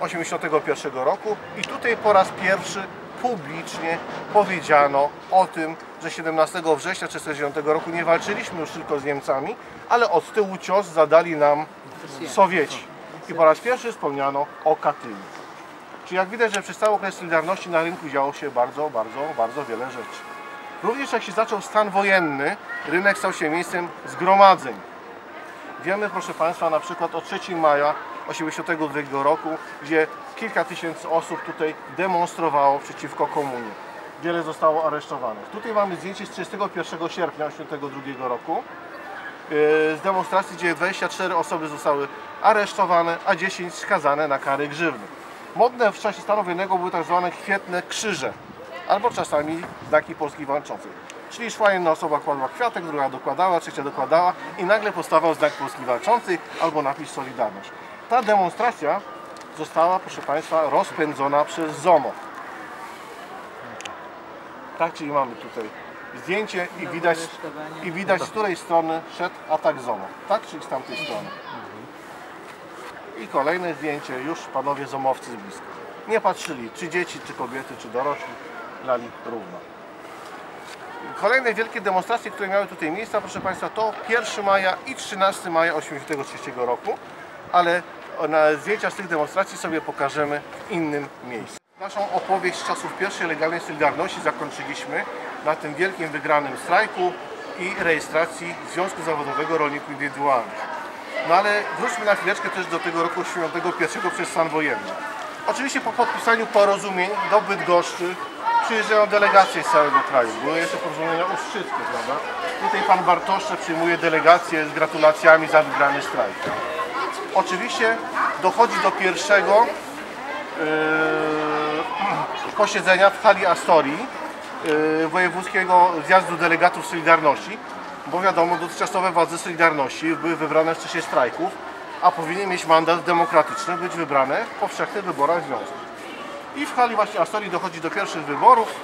1981 roku i tutaj po raz pierwszy publicznie powiedziano o tym, że 17 września 1949 roku nie walczyliśmy już tylko z Niemcami, ale od tyłu cios zadali nam Sowieci. I po raz pierwszy wspomniano o Katyniu. Czyli jak widać, że przez cały okres Solidarności na rynku działo się bardzo, bardzo, bardzo wiele rzeczy. Również jak się zaczął stan wojenny, rynek stał się miejscem zgromadzeń. Wiemy, proszę Państwa, na przykład o 3 maja 1982 roku, gdzie kilka tysięcy osób tutaj demonstrowało przeciwko komunii. Wiele zostało aresztowanych. Tutaj mamy zdjęcie z 31 sierpnia 1982 roku z demonstracji, gdzie 24 osoby zostały aresztowane, a 10 skazane na kary grzywny. Modne w czasie stanu wojennego były tak zwane kwietne krzyże, albo czasami znaki Polski Walczącej. Czyli szła jedna osoba, kładła kwiatek, druga dokładała, trzecia dokładała i nagle powstawał znak Polski Walczącej albo napis Solidarność. Ta demonstracja została, proszę Państwa, rozpędzona przez ZOMO. Tak, czyli mamy tutaj zdjęcie i widać, i widać z której strony szedł atak ZOMO. Tak, czyli z tamtej strony. I kolejne zdjęcie, już panowie zomowcy z bliska. Nie patrzyli, czy dzieci, czy kobiety, czy dorośli, lali równo. Kolejne wielkie demonstracje, które miały tutaj miejsce, proszę Państwa, to 1 maja i 13 maja 1983 roku, ale zdjęcia z tych demonstracji sobie pokażemy w innym miejscu. Naszą opowieść z czasów pierwszej legalnej Solidarności zakończyliśmy na tym wielkim wygranym strajku i rejestracji Związku Zawodowego Rolników Indywidualnych. No ale wróćmy na chwileczkę też do tego roku 81 przez stan wojenny. Oczywiście po podpisaniu porozumień do Bydgoszczy przyjeżdżają delegacje z całego kraju. Były jeszcze porozumienia ustrzyckie, prawda? Tutaj pan Bartoszcze przyjmuje delegację z gratulacjami za wygrany strajk. Oczywiście dochodzi do pierwszego yy, posiedzenia w hali Astorii yy, Wojewódzkiego Zjazdu Delegatów Solidarności, bo wiadomo, dotychczasowe władze Solidarności były wybrane w czasie strajków, a powinny mieć mandat demokratyczny, być wybrane w powszechnych wyborach związku. I w hali właśnie Astorii dochodzi do pierwszych wyborów.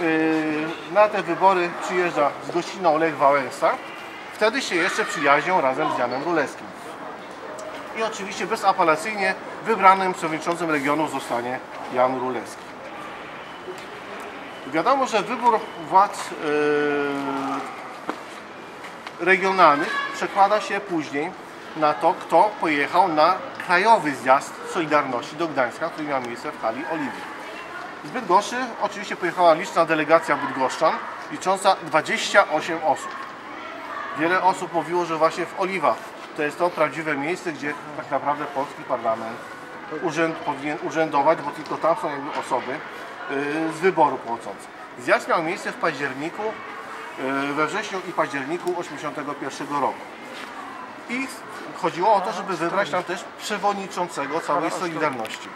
Yy, Na te wybory przyjeżdża z gościną Lech Wałęsa. Wtedy się jeszcze przyjaźnią razem z Janem Rulewskim. I oczywiście bezapelacyjnie wybranym przewodniczącym regionu zostanie Jan Rulewski. Wiadomo, że wybór władz yy, regionalnych przekłada się później na to, kto pojechał na krajowy zjazd Solidarności do Gdańska, który miał miejsce w hali Oliwy. Z Bydgoszczy oczywiście pojechała liczna delegacja bydgoszczan, licząca 28 osób. Wiele osób mówiło, że właśnie w Oliwach to jest to prawdziwe miejsce, gdzie tak naprawdę polski parlament urzęd, powinien urzędować, bo tylko tam są jakby osoby yy, z wyboru pochodzące. Zjazd miał miejsce w październiku, yy, we wrześniu i październiku 1981 roku. I chodziło o to, żeby wybrać tam też przewodniczącego całej Solidarności.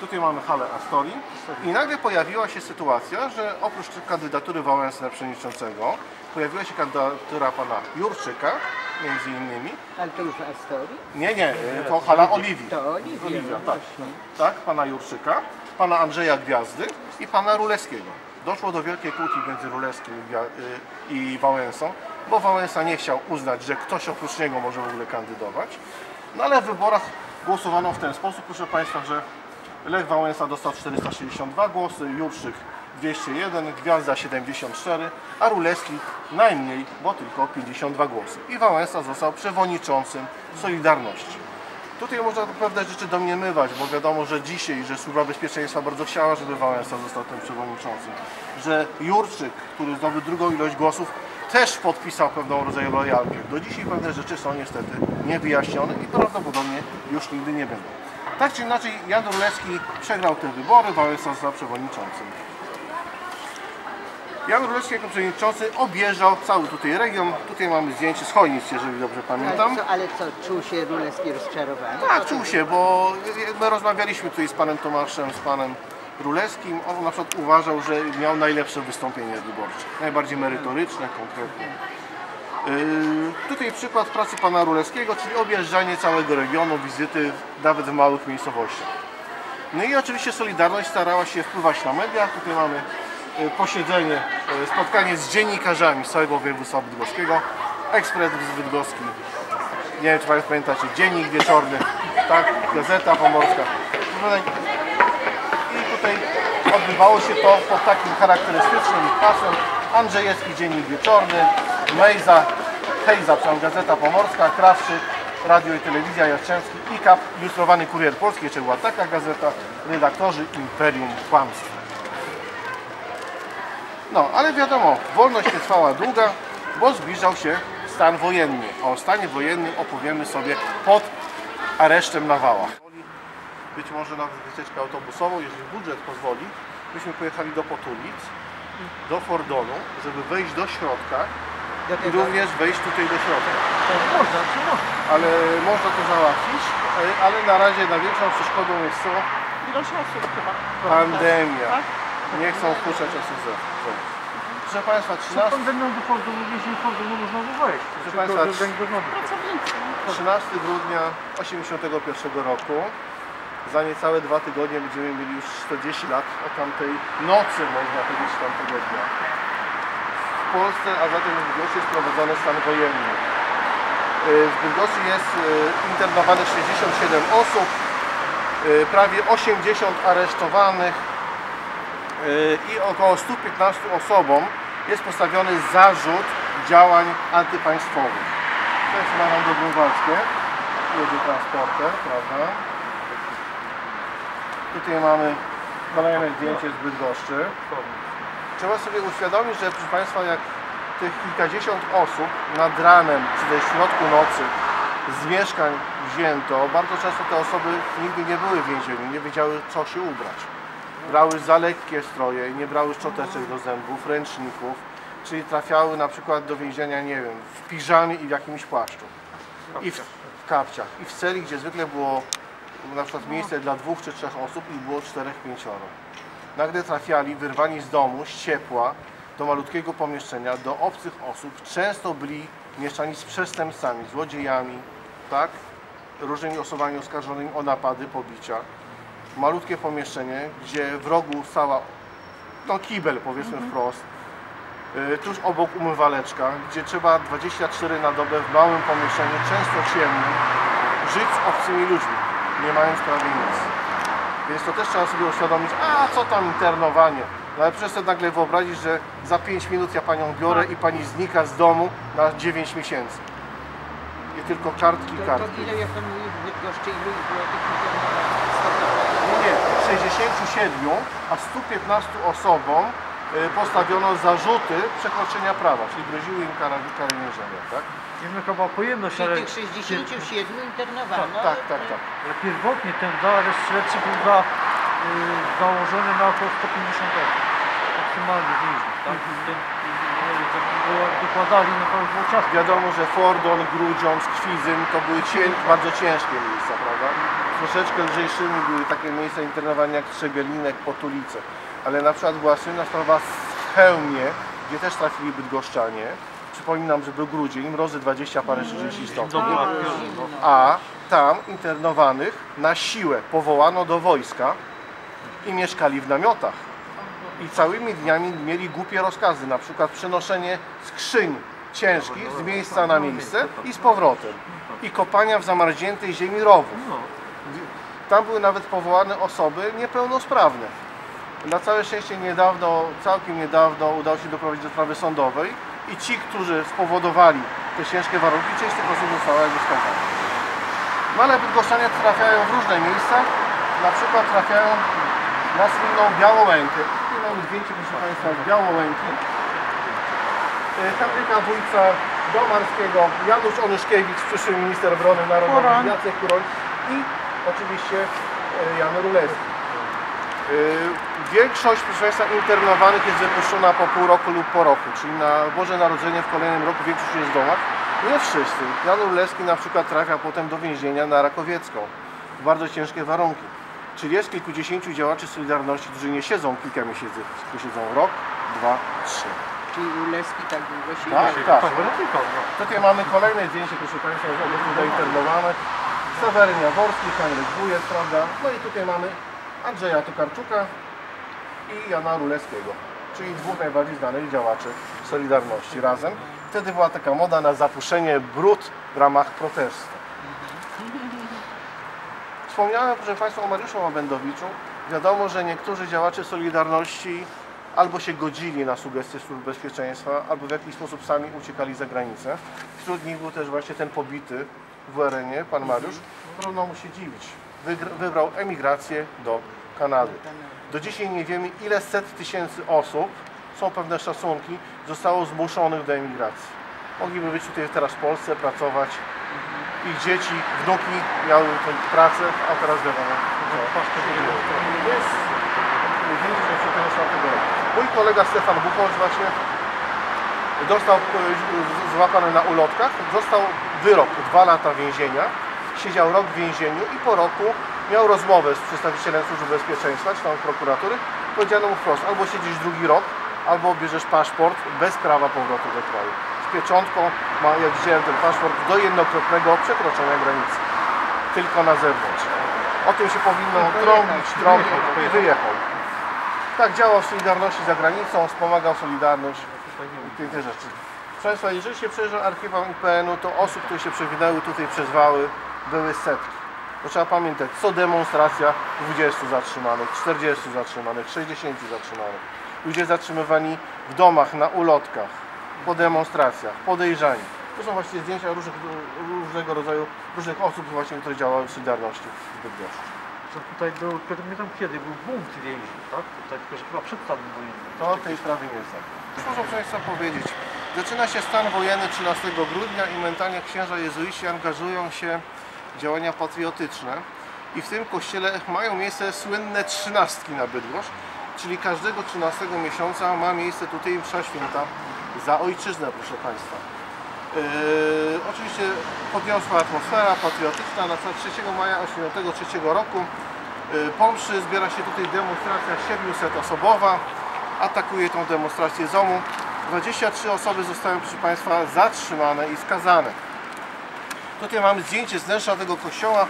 Tutaj mamy halę Astorii i nagle pojawiła się sytuacja, że oprócz kandydatury Wałęsy na przewodniczącego pojawiła się kandydatura pana Jurczyka, między innymi. Ale to już Astorii? Nie, nie, to hala Oliwii. To Oliwia, Oliwia, no tak. tak, pana Jurczyka, pana Andrzeja Gwiazdy i pana Rulewskiego. Doszło do wielkiej kłótni między Gwia- y, i Wałęsą, bo Wałęsa nie chciał uznać, że ktoś oprócz niego może w ogóle kandydować. No ale w wyborach głosowano w ten sposób, proszę Państwa, że Lech Wałęsa dostał 462 głosy, Jurczyk 201, Gwiazda 74, a Rulewski najmniej, bo tylko 52 głosy. I Wałęsa został przewodniczącym Solidarności. Tutaj można pewne rzeczy domniemywać, bo wiadomo, że dzisiaj, że Służba Bezpieczeństwa bardzo chciała, żeby Wałęsa został tym przewodniczącym. Że Jurczyk, który zdobył drugą ilość głosów, też podpisał pewną rodzaju lojalkę. Do dzisiaj pewne rzeczy są niestety niewyjaśnione i prawdopodobnie już nigdy nie będą. Tak czy inaczej, Jan Rulewski przegrał te wybory, Wałęsa został przewodniczącym. Jan Rulewski jako przewodniczący objeżdżał cały tutaj region. Tutaj mamy zdjęcie z Chojnic, jeżeli dobrze Ale pamiętam. co, ale co, czuł się Królewski rozczarowany? Tak, czuł się, bo my rozmawialiśmy tutaj z panem Tomaszem, z panem Królewskim, on na przykład uważał, że miał najlepsze wystąpienie wyborcze. Najbardziej merytoryczne, konkretne. Yy, tutaj przykład pracy pana Rulewskiego, czyli objeżdżanie całego regionu, wizyty nawet w małych miejscowościach. No i oczywiście Solidarność starała się wpływać na media. Tutaj mamy posiedzenie, yy, spotkanie z dziennikarzami z całego województwa bydgoskiego. Ekspres z Bydgoski. Nie wiem, czy Państwo pamiętacie, Dziennik Wieczorny, tak, Gazeta Pomorska. I tutaj odbywało się to pod takim charakterystycznym hasłem Andrzejewski Dziennik Wieczorny, Mejza, Hejza, przepraszam, Gazeta Pomorska, Krawczyk, Radio i Telewizja Jastrzębski, IKAP, Ilustrowany Kurier Polski, jeszcze była taka gazeta, redaktorzy Imperium Kłamstwa. No, ale wiadomo, wolność nie trwała długa, bo zbliżał się stan wojenny. A o stanie wojennym opowiemy sobie pod aresztem na wałach. Być może nawet wycieczkę autobusową, jeżeli budżet pozwoli, byśmy pojechali do Potulic, do Fordonu, żeby wejść do środka i również wejść tutaj do środka. Można? Ale można to załatwić, e, ale na razie największą przeszkodą jest co? Ilość osób chyba. Pandemia. Nie chcą wpuszczać osób z zewnątrz. Proszę Państwa, Przed 13, pandemią do jeśli można wejść. Proszę państwa, że węgiel nowy. Pracownicy. 13 grudnia 1981 roku. Za niecałe dwa tygodnie będziemy mieli już 40 lat od tamtej nocy, można powiedzieć, tamtego dnia. W Polsce, a zatem w Bydgoszczy jest prowadzony stan wojenny. Yy, W Bydgoszczy jest yy, internowanych 67 osób, yy, prawie 80 aresztowanych i około 115 osobom jest postawiony zarzut działań antypaństwowych. To jest Marando Grunwaldzkie, jedzie transporter, prawda? Tutaj mamy kolejne zdjęcie z Bydgoszczy. Trzeba sobie uświadomić, że proszę Państwa, jak tych kilkadziesiąt osób nad ranem, czy też w środku nocy z mieszkań wzięto, bardzo często te osoby nigdy nie były w więzieniu, nie wiedziały co się ubrać. Brały za lekkie stroje, nie brały szczoteczek do zębów, ręczników, czyli trafiały na przykład do więzienia, nie wiem, w piżamie i w jakimś płaszczu. I w, w kapciach. I w celi, gdzie zwykle było na przykład miejsce dla dwóch czy trzech osób i było czterech, pięcioro. Nagle trafiali, wyrwani z domu, z ciepła, do malutkiego pomieszczenia, do obcych osób. Często byli mieszczani z przestępcami, złodziejami, tak? Różnymi osobami oskarżonymi o napady, pobicia. Malutkie pomieszczenie, gdzie w rogu stała, no kibel powiedzmy wprost, Y, tuż obok umywaleczka, gdzie trzeba 24 na dobę w małym pomieszczeniu, często ciemnym, żyć z obcymi ludźmi, nie mając prawie nic. Więc to też trzeba sobie uświadomić, a co tam internowanie. No ale proszę sobie nagle wyobrazić, że za 5 minut ja panią biorę i pani znika z domu na 9 miesięcy. I tylko kartki, To, to kartki. ile, w Bydgoszczy, ilu było tych 67, a 115 osobom y, postawiono zarzuty przekroczenia prawa, czyli groziły im kara, kary więzienia, tak? Nie wiem, chyba pojemność, ale... Czyli tych 67 internowano. Tak, tak, tak. Ale pierwotnie ten zarzut śledczy był za, y, założony na około 150 osób. Maksymalnie więźniów, tak? Ten, jak dokładali, no było ciasno. Wiadomo, że Fordon, Grudziądz, Kwizyn to były cię, bardzo ciężkie miejsca, prawda? Troszeczkę lżejszymi były takie miejsca internowania jak Strzegelinek, Potulice. Ale na przykład była słynna sprawa w Chełmie, gdzie też trafili bydgoszczanie. Przypominam, że był grudzień, mrozy 20 parę 30 stopni. Dobra, A tam internowanych na siłę powołano do wojska i mieszkali w namiotach. I całymi dniami mieli głupie rozkazy, na przykład przenoszenie skrzyń ciężkich z miejsca na miejsce i z powrotem. I kopania w zamarzniętej ziemi rowów. Tam były nawet powołane osoby niepełnosprawne. Na całe szczęście niedawno, całkiem niedawno udało się doprowadzić do sprawy sądowej i ci, którzy spowodowali te ciężkie warunki, część tych osób została jakby skazana. No ale bydgoszczanie trafiają w różne miejsca, na przykład trafiają na słynną Białołękę. Tu mamy zdjęcie, proszę Państwa, z Białołęki. Henryka Wójca Domarskiego, Janusz Onyszkiewicz, przyszły minister obrony narodowej. Jacek Kuroń i oczywiście e, Jan Rulewski. E, Większość, proszę Państwa, internowanych jest wypuszczona po pół roku lub po roku, czyli na Boże Narodzenie w kolejnym roku większość jest w domach. Nie wszyscy. Jan Rulewski na przykład trafia potem do więzienia na Rakowiecką. W bardzo ciężkie warunki. Czyli jest kilkudziesięciu działaczy Solidarności, którzy nie siedzą kilka miesięcy, tylko siedzą rok, dwa, trzy. Czyli Uleski tak długo się Tak, tak. Tak. No. Tutaj mamy kolejne zdjęcie, proszę Państwa, jest obecnie zainternowane. Seweryn Jaworski, Henryk Wujek, prawda? No i tutaj mamy Andrzeja Tokarczuka i Jana Ruleskiego, czyli dwóch najbardziej znanych działaczy Solidarności razem. Wtedy była taka moda na zapuszczenie brud w ramach protestu. Wspomniałem, proszę Państwa, o Mariuszu Łabędowiczu. Wiadomo, że niektórzy działacze Solidarności albo się godzili na sugestie służb bezpieczeństwa, albo w jakiś sposób sami uciekali za granicę. Wśród nich był też właśnie ten pobity w URN-ie, pan Mariusz. Trudno mu się dziwić. Wybrał emigrację do Kanady. Do dzisiaj nie wiemy, ile set tysięcy osób, są pewne szacunki, zostało zmuszonych do emigracji. Mogliby być tutaj teraz w Polsce, pracować. Ich dzieci, wnuki miały tę pracę, a teraz wiadomo, jest więcej niż 1964 roku. Mój kolega Stefan Buchholz właśnie dostał e, złapany na ulotkach, dostał wyrok, dwa lata więzienia, siedział rok w więzieniu i po roku miał rozmowę z przedstawicielem Służby Bezpieczeństwa, czy tam prokuratury, powiedziano mu wprost, albo siedzisz drugi rok, albo bierzesz paszport bez prawa powrotu do kraju. Z pieczątką ma, jak wziąłem ten paszport, do jednokrotnego przekroczenia granicy. Tylko na zewnątrz. O tym się powinno trąbić, trąbić i wyjechał. Tak działał w Solidarności za granicą, wspomagał Solidarność i piękne rzeczy. Proszę Państwa, jeżeli się przejrzy archiwum IPN-u, to osób, które się przewinęły tutaj przez wały, były setki. To trzeba pamiętać, co demonstracja 20 zatrzymanych, 40 zatrzymanych, 60 zatrzymanych. Ludzie zatrzymywani w domach, na ulotkach, po demonstracjach, podejrzani. To są właśnie zdjęcia różnych, różnego rodzaju, różnych osób właśnie, które działały w Solidarności w Bydgoszczy. To tutaj był, pamiętam kiedy, był bunt więźniów, tak? Tutaj tylko, że chyba przed stanem wojennym. To tej sprawy nie znam. Muszę Państwa powiedzieć, zaczyna się stan wojenny 13 grudnia i mentalnie księża jezuici angażują się w działania patriotyczne i w tym kościele mają miejsce słynne trzynastki na Bydgoszcz, czyli każdego 13 miesiąca ma miejsce tutaj msza święta za ojczyznę, proszę Państwa. Yy, oczywiście podniosła atmosfera patriotyczna, na przykład 3 maja 1983 roku yy, po mszy zbiera się tutaj demonstracja 700-osobowa, atakuje tą demonstrację ZOMU. 23 osoby zostały, proszę Państwa, zatrzymane i skazane. Tutaj mamy zdjęcie wnętrza tego kościoła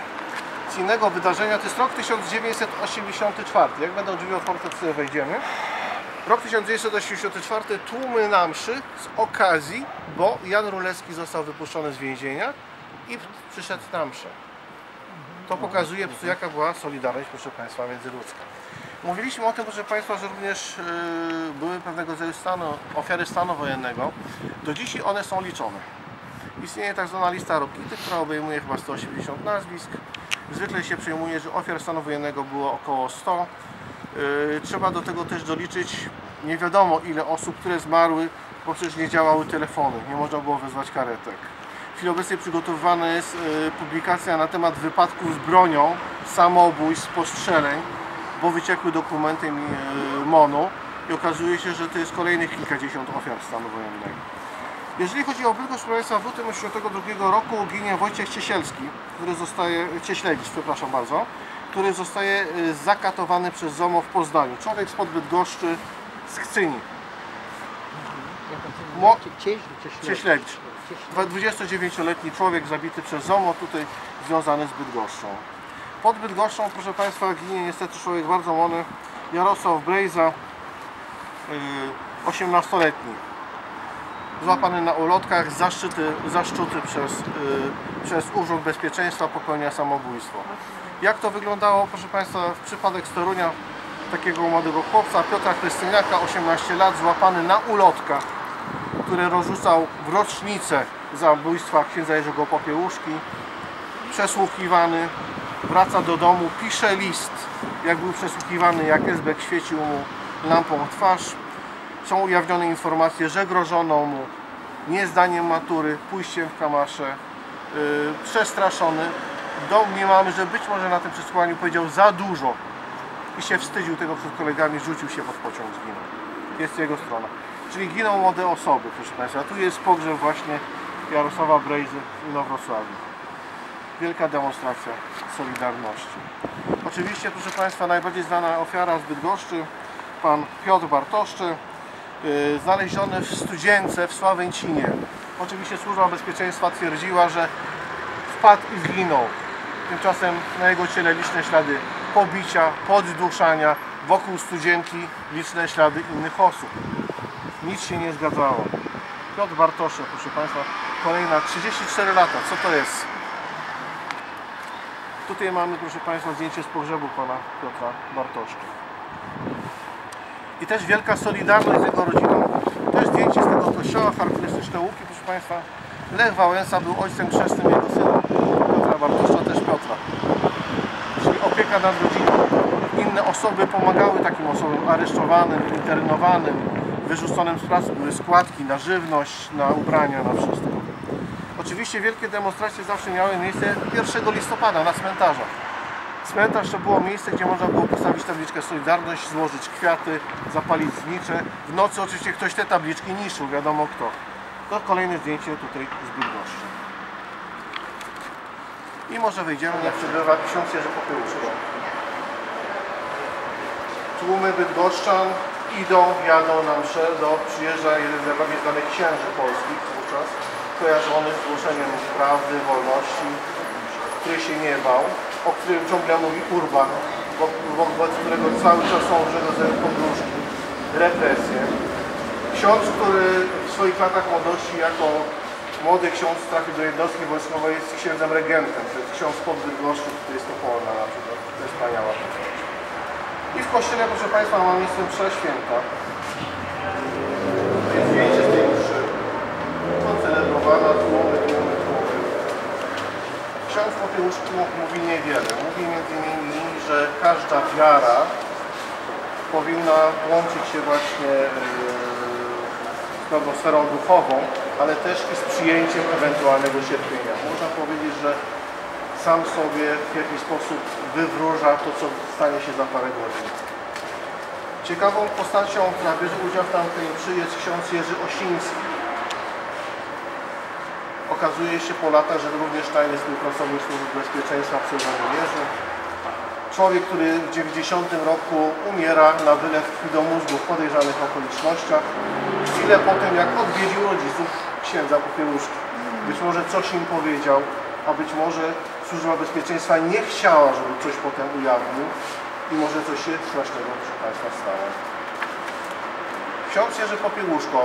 z innego wydarzenia. To jest rok 1984. Jak będą drzwi otwarte, to wejdziemy. Rok 1984 tłumy na mszy z okazji, bo Jan Ruleski został wypuszczony z więzienia i przyszedł na mszę. To pokazuje, jaka była solidarność, proszę Państwa, międzyludzka. Mówiliśmy o tym, proszę Państwa, że również yy, były pewnego rodzaju stanu, ofiary stanu wojennego. Do dzisiaj one są liczone. Istnieje tak zwana lista Rokity, która obejmuje chyba 180 nazwisk. Zwykle się przyjmuje, że ofiar stanu wojennego było około 100. Yy, Trzeba do tego też doliczyć nie wiadomo ile osób, które zmarły, bo przecież nie działały telefony, nie można było wezwać karetek. W chwili obecnej przygotowywana jest yy, publikacja na temat wypadków z bronią, samobójstw, postrzeleń, bo wyciekły dokumenty yy, MONU i okazuje się, że to jest kolejnych kilkadziesiąt ofiar stanu wojennego. Jeżeli chodzi o proszę Państwa, w lutym 1982 roku ginie Wojciech Ciesielski, który zostaje, Cieślewicz, przepraszam bardzo, który zostaje y, zakatowany przez ZOMO w Poznaniu. Człowiek spod Bydgoszczy z Chcyni, Mo- Cieśl, Cieślewicz. 29-letni człowiek zabity przez ZOMO, tutaj związany z Bydgoszczą. Pod Bydgoszczą, proszę Państwa, ginie niestety człowiek bardzo młody, Jarosław Brejza, y, 18-letni. Złapany na ulotkach, zaszczyty, zaszczuty przez, y, przez Urząd Bezpieczeństwa, popełnia samobójstwo. Jak to wyglądało, proszę Państwa, w przypadek z Torunia, takiego młodego chłopca, Piotra Krystyniaka, 18 lat, złapany na ulotkach, które rozrzucał w rocznicę zabójstwa księdza Jerzego Popiełuszki, przesłuchiwany, wraca do domu, pisze list, jak był przesłuchiwany, jak Esbek świecił mu lampą w twarz. Są ujawnione informacje, że grożono mu niezdaniem matury, pójściem w kamasze, yy, przestraszony. Domniemamy, że być może na tym przesłuchaniu powiedział za dużo i się wstydził tego przed kolegami, rzucił się pod pociąg, zginął. Jest jego strona. Czyli giną młode osoby, proszę Państwa. Tu jest pogrzeb właśnie Jarosława Brejzy w Inowrocławiu. Wielka demonstracja Solidarności. Oczywiście proszę Państwa, najbardziej znana ofiara z Bydgoszczy, pan Piotr Bartoszczy, yy, znaleziony w studzience w Sławęcinie. Oczywiście Służba Bezpieczeństwa twierdziła, że wpadł i zginął. Tymczasem na jego ciele liczne ślady pobicia, podduszania, wokół studzienki liczne ślady innych osób. Nic się nie zgadzało. Piotr Bartosze, proszę Państwa, kolejna 34 lata. Co to jest? Tutaj mamy, proszę Państwa, zdjęcie z pogrzebu pana Piotra Bartoszczy. I też wielka solidarność z jego rodziną. Też zdjęcie z tego kościoła, charakterystyczne łuki, proszę Państwa. Lech Wałęsa był ojcem chrzestnym jego syna, Piotra Bartoszcza, też Piotra. Czyli opieka nad rodziną. Inne osoby pomagały takim osobom aresztowanym, internowanym, wyrzuconym z pracy. Były składki na żywność, na ubrania, na wszystko. Oczywiście wielkie demonstracje zawsze miały miejsce 1 listopada na cmentarzach. Cmentarz to było miejsce, gdzie można było postawić tabliczkę Solidarność, złożyć kwiaty, zapalić znicze. W nocy oczywiście ktoś te tabliczki niszczył, wiadomo kto. To kolejne zdjęcie tutaj z Bydgoszczy. I może wyjdziemy, jak przebywa ksiądz Jerzy Popiełuszko. Tłumy Bydgoszczan idą, jadą na mszę, do, przyjeżdża jeden z najbardziej znanych księży polskich wówczas, kojarzony z głoszeniem prawdy, wolności, który się nie bał, o którym ciągle mówi Urban, wo- wobec którego cały czas są różnego rodzaju pogróżki, represje. Ksiądz, który w swoich latach młodości jako młody ksiądz trafił do jednostki wojskowej jest księdzem regentem, to jest ksiądz pod Bydgoszczy, który jest Topolna na przykład, to jest wspaniała. I w kościele, proszę Państwa, ma miejsce msza święta. To jest zdjęcie z tej mszy. To celebrowana, tłumy, tłumy, tłumy. Ksiądz Popiełuszki mówi niewiele. Mówi między innymi, że każda wiara powinna łączyć się właśnie yy, z pewną sferą duchową, ale też i z przyjęciem ewentualnego cierpienia. Można powiedzieć, że sam sobie w jakiś sposób wywróża to, co stanie się za parę godzin. Ciekawą postacią, która bierze udział w tamtej mszy jest ksiądz Jerzy Osiński. Okazuje się po latach, że również tajny współpracownik Służby Bezpieczeństwa pseudonimie Jerzy. Człowiek, który w 90 roku umiera na wylew krwi do mózgu w podejrzanych okolicznościach. Chwilę po tym, jak odwiedził rodziców księdza Popiełuszki. Być może coś im powiedział, a być może Służba Bezpieczeństwa nie chciała, żeby coś potem ujawnił i może coś się strasznego, proszę Państwa, stało. Ksiądz Jerzy Popiełuszko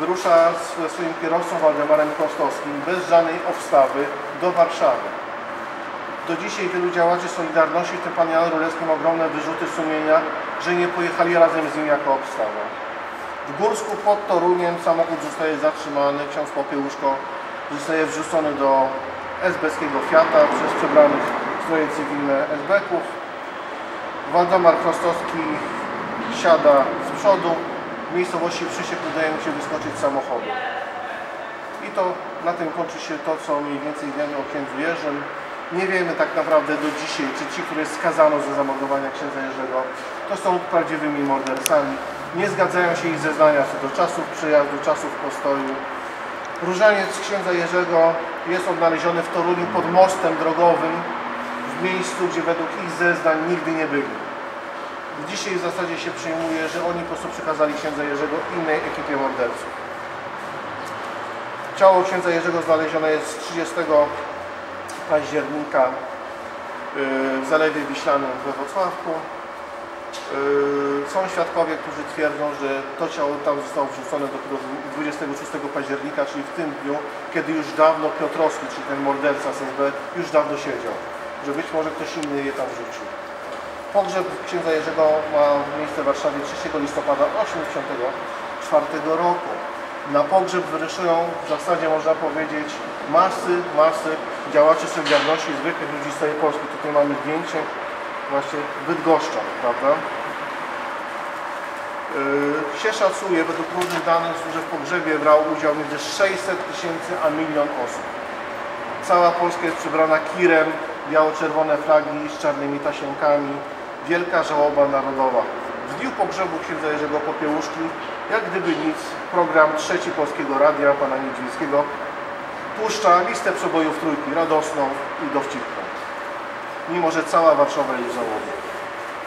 wyrusza ze swoim kierowcą Waldemarem Kostowskim bez żadnej obstawy do Warszawy. Do dzisiaj wielu działaczy Solidarności, w tym pan Jan Rulewski, ma ogromne wyrzuty sumienia, że nie pojechali razem z nim jako obstawa. W Górsku pod Toruniem samochód zostaje zatrzymany, ksiądz Popiełuszko zostaje wrzucony do esbeckiego Fiata przez przebranych stroje cywilne esbeków. Waldemar Krostowski siada z przodu, miejscowości udaje mu się wyskoczyć z samochodu. I to na tym kończy się to, co mniej więcej wiemy o księdzu Jerzym. Nie wiemy tak naprawdę do dzisiaj, czy ci, których skazano za zamordowania księdza Jerzego, to są prawdziwymi mordercami. Nie zgadzają się ich zeznania co do czasów przyjazdu, czasów postoju. Różaniec księdza Jerzego jest odnaleziony w Toruniu pod mostem drogowym, w miejscu, gdzie według ich zeznań nigdy nie byli. Dzisiaj w zasadzie się przyjmuje, że oni po prostu przekazali księdza Jerzego innej ekipie morderców. Ciało księdza Jerzego znalezione jest 30 października yy, w Zalewie Wiślanym we Wrocławku. Yy, Są świadkowie, którzy twierdzą, że to ciało tam zostało wrzucone dopiero 26 października, czyli w tym dniu, kiedy już dawno Piotrowski, czyli ten morderca z SB, już dawno siedział. Że być może ktoś inny je tam wrzucił. Pogrzeb księdza Jerzego ma miejsce w Warszawie 3 listopada 1984 roku. Na pogrzeb wyruszują w zasadzie można powiedzieć masy, masy działaczy Solidarności, zwykłych ludzi z całej Polski. Tutaj mamy zdjęcie właśnie Bydgoszcza, prawda? Yy, się szacuje, według różnych danych, że w pogrzebie brał udział między 600 tysięcy a milion osób. Cała Polska jest przybrana kirem, biało-czerwone flagi z czarnymi tasiemkami, wielka żałoba narodowa. W dniu pogrzebu księdza Jerzego Popiełuszki, jak gdyby nic, program trzeci Polskiego Radia, pana Niedźwieckiego, puszcza listę przebojów trójki, radosną i dowcipną. mimo że cała Warszawa jest żałobie.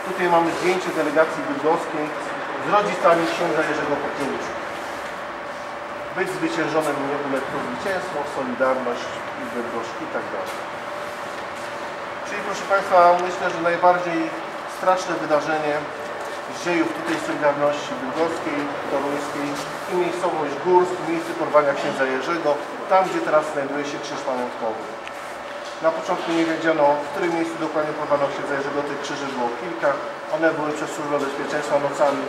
Tutaj mamy zdjęcie delegacji bydgoskiej z rodzicami księdza Jerzego Popiełuszka. Być zwyciężonym nie uległ to zwycięstwo, Solidarność i tak dalej. Czyli proszę Państwa, myślę, że najbardziej straszne wydarzenie z dziejów tutaj Solidarności Bydgoskiej, Toruńskiej i miejscowość Górsk, miejsce porwania księdza Jerzego, tam gdzie teraz znajduje się krzyż pamiątkowy. Na początku nie wiedziano, w którym miejscu dokładnie porwano księdza Jerzego, tych krzyży było kilka. One były przez Służbę Bezpieczeństwa nocami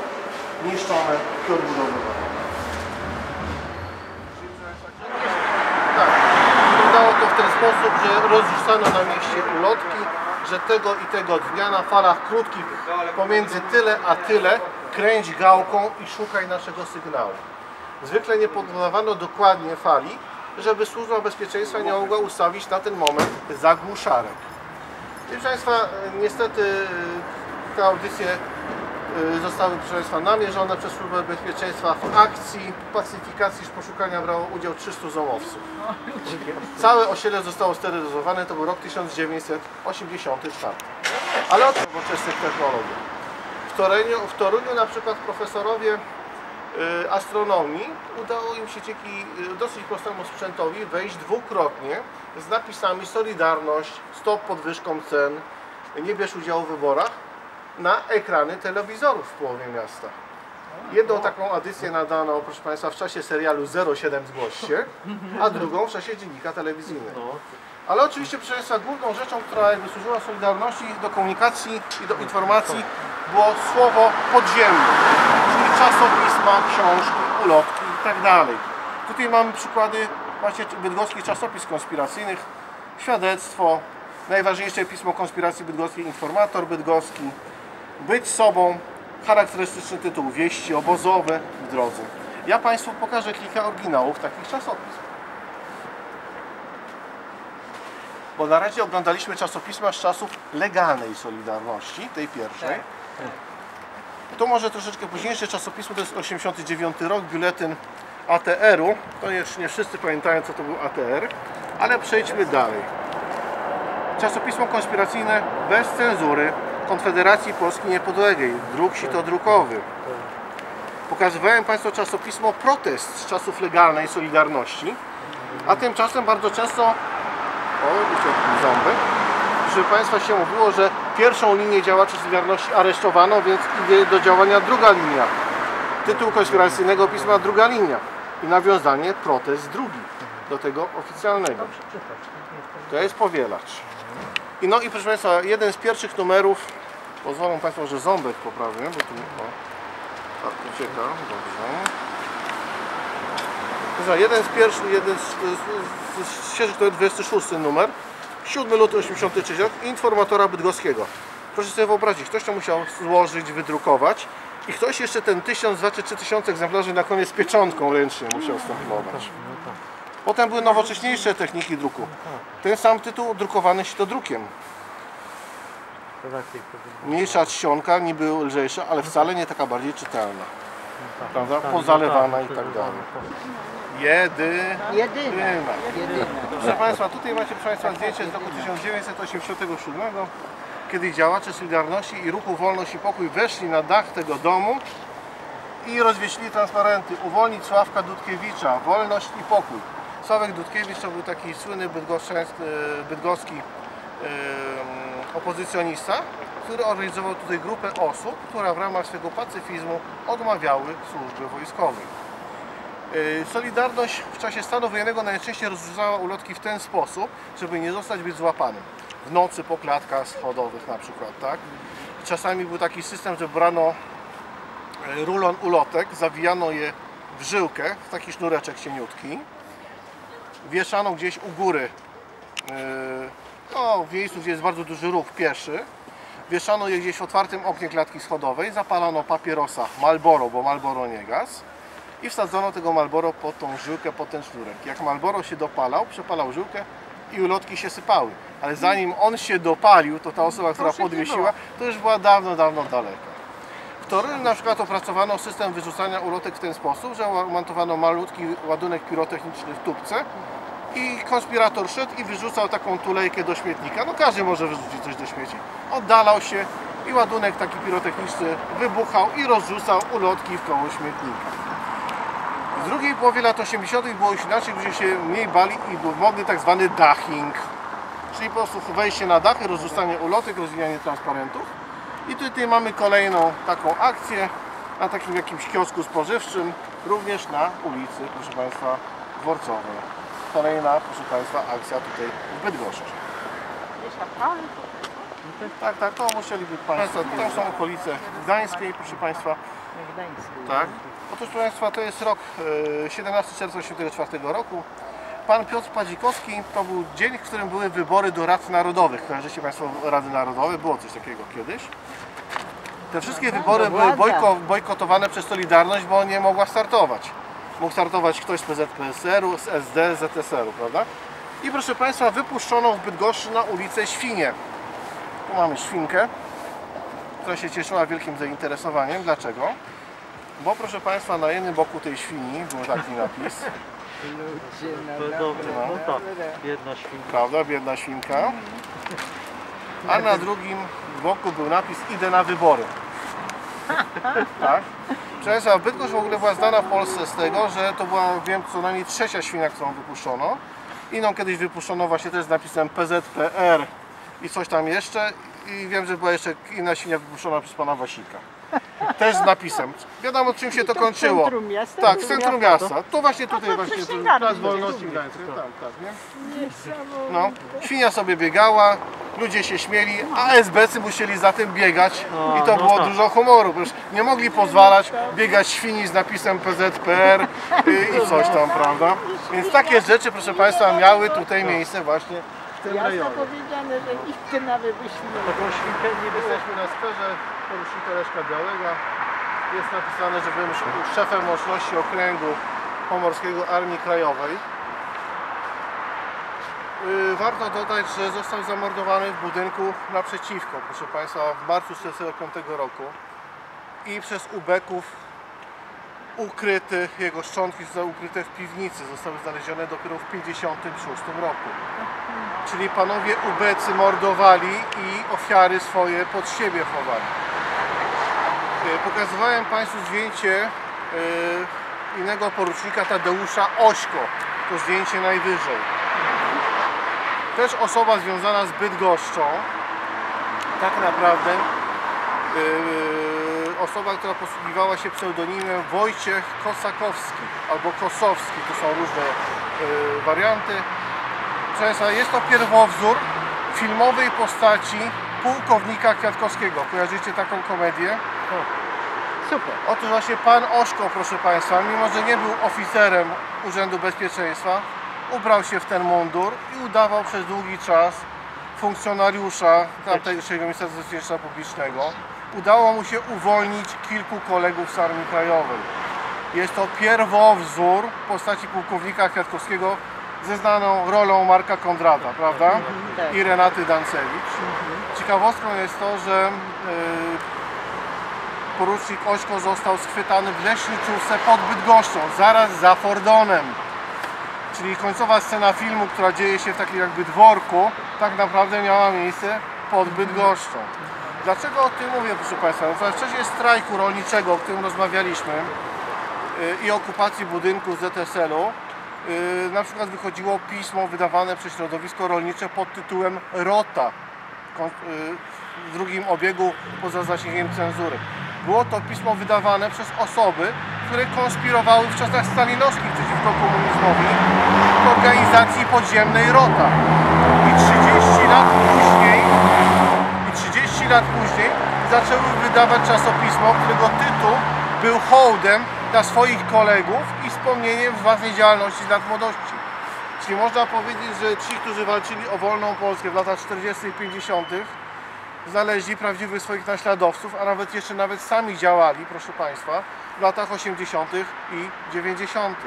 niszczone i odbudowywane. Tak, wyglądało to w ten sposób, że rozrzucano na mieście ulotki, że tego i tego dnia na falach krótkich pomiędzy tyle a tyle kręć gałką i szukaj naszego sygnału. Zwykle nie podawano dokładnie fali, żeby służba bezpieczeństwa nie mogła ustawić na ten moment zagłuszarek. I proszę Państwa, niestety e, te audycje zostały proszę namierzone przez Służbę Bezpieczeństwa w akcji pacyfikacji poszukania brało udział 300 zomowców. Całe osiedle zostało sterylizowane, to był rok 1984. Ale od nowoczesnych technologii. W Toruniu, w Toruniu na przykład profesorowie y, astronomii udało im się dzięki y, dosyć prostemu sprzętowi wejść dwukrotnie z napisami Solidarność, stop podwyżkom cen, nie bierz udziału w wyborach na ekrany telewizorów w połowie miasta. Jedną taką edycję nadano, proszę Państwa, w czasie serialu 07 Zgłoście, a drugą w czasie dziennika telewizyjnego. Ale oczywiście, proszę Państwa, główną rzeczą, która jakby służyła Solidarności do komunikacji i do informacji było słowo podziemne, czyli czasopisma, książki, ulotki i tak dalej. Tutaj mamy przykłady właśnie bydgoskich czasopism konspiracyjnych, świadectwo, najważniejsze pismo konspiracji bydgoskiej, informator bydgoski, być sobą, charakterystyczny tytuł, wieści obozowe w drodze. Ja Państwu pokażę kilka oryginałów takich czasopism. Bo na razie oglądaliśmy czasopisma z czasów legalnej Solidarności, tej pierwszej. Tu może troszeczkę późniejsze czasopismo, to jest 89 rok, biuletyn ATR-u. To jeszcze nie wszyscy pamiętają, co to był ATR, ale przejdźmy dalej. Czasopismo konspiracyjne bez cenzury Konfederacji Polski Niepodległej, druk sitodrukowy. Pokazywałem Państwu czasopismo Protest z czasów legalnej Solidarności, a tymczasem bardzo często, o, uciekł ząbek, proszę Państwa się mówiło, że pierwszą linię działaczy Solidarności aresztowano, więc idzie do działania druga linia. Tytuł konspiracyjnego pisma druga linia i nawiązanie protest drugi do tego oficjalnego. To jest powielacz. I no i proszę Państwa, jeden z pierwszych numerów, pozwolą Państwo, że ząbek poprawię, bo tu o, tak, ucieka, dobrze. Proszę, jeden z pierwszych, jeden z, z, z, z świeżych to jest 26 numer, 7 luty 83 rok, informatora bydgoskiego. Proszę sobie wyobrazić, ktoś to musiał złożyć, wydrukować i ktoś jeszcze ten 1000, 2 czy 3000 egzemplarzy na koniec pieczątką ręcznie musiał stemplować. Potem były nowocześniejsze techniki druku. Ten sam tytuł drukowany się to drukiem. Mniejsza czcionka, niby lżejsza, ale wcale nie taka bardziej czytelna. Prawda? Pozalewana i tak dalej. Jedyna. Jedyna. Jedyna. Proszę Państwa, tutaj macie proszę Państwa zdjęcie z roku 1987, kiedy działacze Solidarności i Ruchu Wolność i Pokój weszli na dach tego domu i rozwieślili transparenty Uwolnić Sławka Dudkiewicza, Wolność i Pokój. Sławek Dudkiewicz to był taki słynny e, bydgoski em, opozycjonista, który organizował tutaj grupę osób, która w ramach swego pacyfizmu odmawiały służby wojskowej. Y, Solidarność w czasie stanu wojennego najczęściej rozrzucała ulotki w ten sposób, żeby nie zostać być złapanym. W nocy po klatkach schodowych na przykład, tak? Czasami był taki system, że brano rulon ulotek, zawijano je w żyłkę, w taki sznureczek cieniutki, wieszano gdzieś u góry, y, no, w miejscu, gdzie jest bardzo duży ruch pieszy, wieszano je gdzieś w otwartym oknie klatki schodowej, zapalano papierosa Malboro, bo Malboro nie gaz, i wsadzono tego Malboro pod tą żyłkę, pod ten sznurek. Jak Malboro się dopalał, przepalał żyłkę i ulotki się sypały. Ale zanim on się dopalił, to ta osoba, która podwiesiła, to już była dawno, dawno daleko. Toruniu na przykład opracowano system wyrzucania ulotek w ten sposób, że montowano malutki ładunek pirotechniczny w tubce i konspirator szedł i wyrzucał taką tulejkę do śmietnika. No każdy może wyrzucić coś do śmieci. Oddalał się i ładunek taki pirotechniczny wybuchał i rozrzucał ulotki w koło śmietnika. W drugiej połowie lat 80. było już inaczej, ludzie się mniej bali i był modny tak zwany daching. Czyli po prostu wejście na dachy, rozrzucanie ulotek, rozwijanie transparentów. I tutaj mamy kolejną taką akcję na takim jakimś kiosku spożywczym, również na ulicy, proszę Państwa, Dworcowej. Kolejna, proszę Państwa, akcja tutaj w Bydgoszczy. Tak, tak, to musieliby Państwo, to są okolice Gdańskiej, proszę Państwa. Tak. Otóż proszę Państwa, to jest rok e, 17 czerwca 1984 roku. Pan Piotr Padzikowski to był dzień, w którym były wybory do Rad Narodowych. Kojarzycie Państwo Rady Narodowe? Było coś takiego kiedyś. Te wszystkie wybory były bojko, bojkotowane przez Solidarność, bo nie mogła startować. Mógł startować ktoś z PZPSR-u, z SD, z ZSR-u, prawda? I proszę Państwa, wypuszczono w Bydgoszczy na ulicę Świnie. Tu mamy świnkę, która się cieszyła wielkim zainteresowaniem. Dlaczego? Bo proszę Państwa, na jednym boku tej świni był taki napis, To jest dobre. No jedna świnka. prawda, biedna świnka. A na drugim boku był napis idę na wybory. Tak? Państwa, Bydgoszcz w ogóle była znana w Polsce z tego, że to była, wiem, co najmniej trzecia świnia, którą wypuszczono. Inną kiedyś wypuszczono właśnie też z napisem PZPR i coś tam jeszcze. I wiem, że była jeszcze inna świnia wypuszczona przez pana Wasika. Też z napisem. Wiadomo czym się to kończyło. centrum miasta? Tak, w centrum miasta. To właśnie tutaj to właśnie Plac jest. Wolności Gdańskiej. Tak, tak, nie? No, świnia sobie biegała, ludzie się śmieli, a SBC musieli za tym biegać No, i to no było tak. dużo humoru. Przecież nie mogli pozwalać biegać świni z napisem PZPR y, i coś tam, prawda? Więc takie rzeczy, proszę Państwa, miały tutaj miejsce właśnie w tym Jasno rejonie. powiedziane, że idźcie na wywyśnienie. Taką świnkę nie było. Jesteśmy na sferze porucznika Leszka Białego. Jest napisane, że byłem szefem łączności okręgu pomorskiego Armii Krajowej. Yy, Warto dodać, że został zamordowany w budynku naprzeciwko, proszę Państwa, w marcu 1945 roku i przez ubeków ukryty, jego szczątki zostały ukryte w piwnicy, zostały znalezione dopiero w 1956 roku. Czyli panowie ubecy mordowali i ofiary swoje pod siebie chowali. E, Pokazywałem Państwu zdjęcie e, innego porucznika Tadeusza Ośko. To zdjęcie najwyżej. Też osoba związana z Bydgoszczą. Tak naprawdę e, osoba, która posługiwała się pseudonimem Wojciech Kosakowski albo Kosowski. To są różne e, warianty. Proszę Państwa, jest to pierwowzór filmowej postaci pułkownika Kwiatkowskiego. Kojarzycie taką komedię? Super. Otóż właśnie pan Oszko, proszę Państwa, mimo że nie był oficerem Urzędu Bezpieczeństwa, ubrał się w ten mundur i udawał przez długi czas funkcjonariusza tamtejszego Ministerstwa Bezpieczeństwa Publicznego. Udało mu się uwolnić kilku kolegów z Armii Krajowej. Jest to pierwowzór postaci pułkownika Kwiatkowskiego ze znaną rolą Marka Kondrada, prawda? I Renaty Dancewicz. Ciekawostką jest to, że yy, porucznik Ośko został schwytany w leśniczówce pod Bydgoszczą, zaraz za Fordonem. Czyli końcowa scena filmu, która dzieje się w takim jakby dworku, tak naprawdę miała miejsce pod Bydgoszczą. Dlaczego o tym mówię, proszę Państwa? No, w czasie strajku rolniczego, o którym rozmawialiśmy yy, i okupacji budynku ZSL-u, yy, na przykład wychodziło pismo wydawane przez środowisko rolnicze pod tytułem Rota y, w drugim obiegu poza zasięgiem cenzury. Było to pismo wydawane przez osoby, które konspirowały w czasach stalinowskich przeciwko komunizmowi organizacji podziemnej ROTA. I 30 lat później, i 30 lat później zaczęły wydawać czasopismo, którego tytuł był hołdem dla swoich kolegów i wspomnieniem własnej działalności z lat młodości. Czyli można powiedzieć, że ci, którzy walczyli o wolną Polskę w latach 40. i 50. znaleźli prawdziwych swoich naśladowców, a nawet jeszcze nawet sami działali, proszę Państwa, w latach 80. i 90.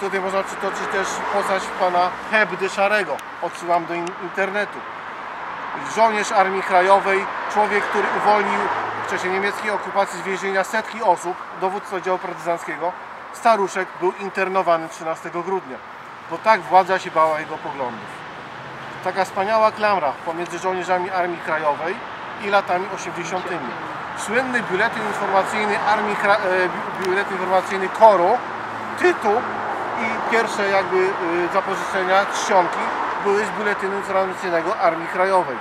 Tutaj można przytoczyć też postać pana Hebdy Szarego. Odsyłam do in- internetu. Żołnierz Armii Krajowej, człowiek, który uwolnił w czasie niemieckiej okupacji z więzienia setki osób, dowódca oddziału partyzanckiego. Staruszek był internowany 13 grudnia. bo tak władza się bała jego poglądów. Taka wspaniała klamra pomiędzy żołnierzami Armii Krajowej i latami 80. Słynny biuletyn informacyjny Armii, Kra- e, bi- biuletyn informacyjny KORU, tytuł pierwsze jakby e, zapożyczenia, czcionki były z biuletynu informacyjnego Armii Krajowej.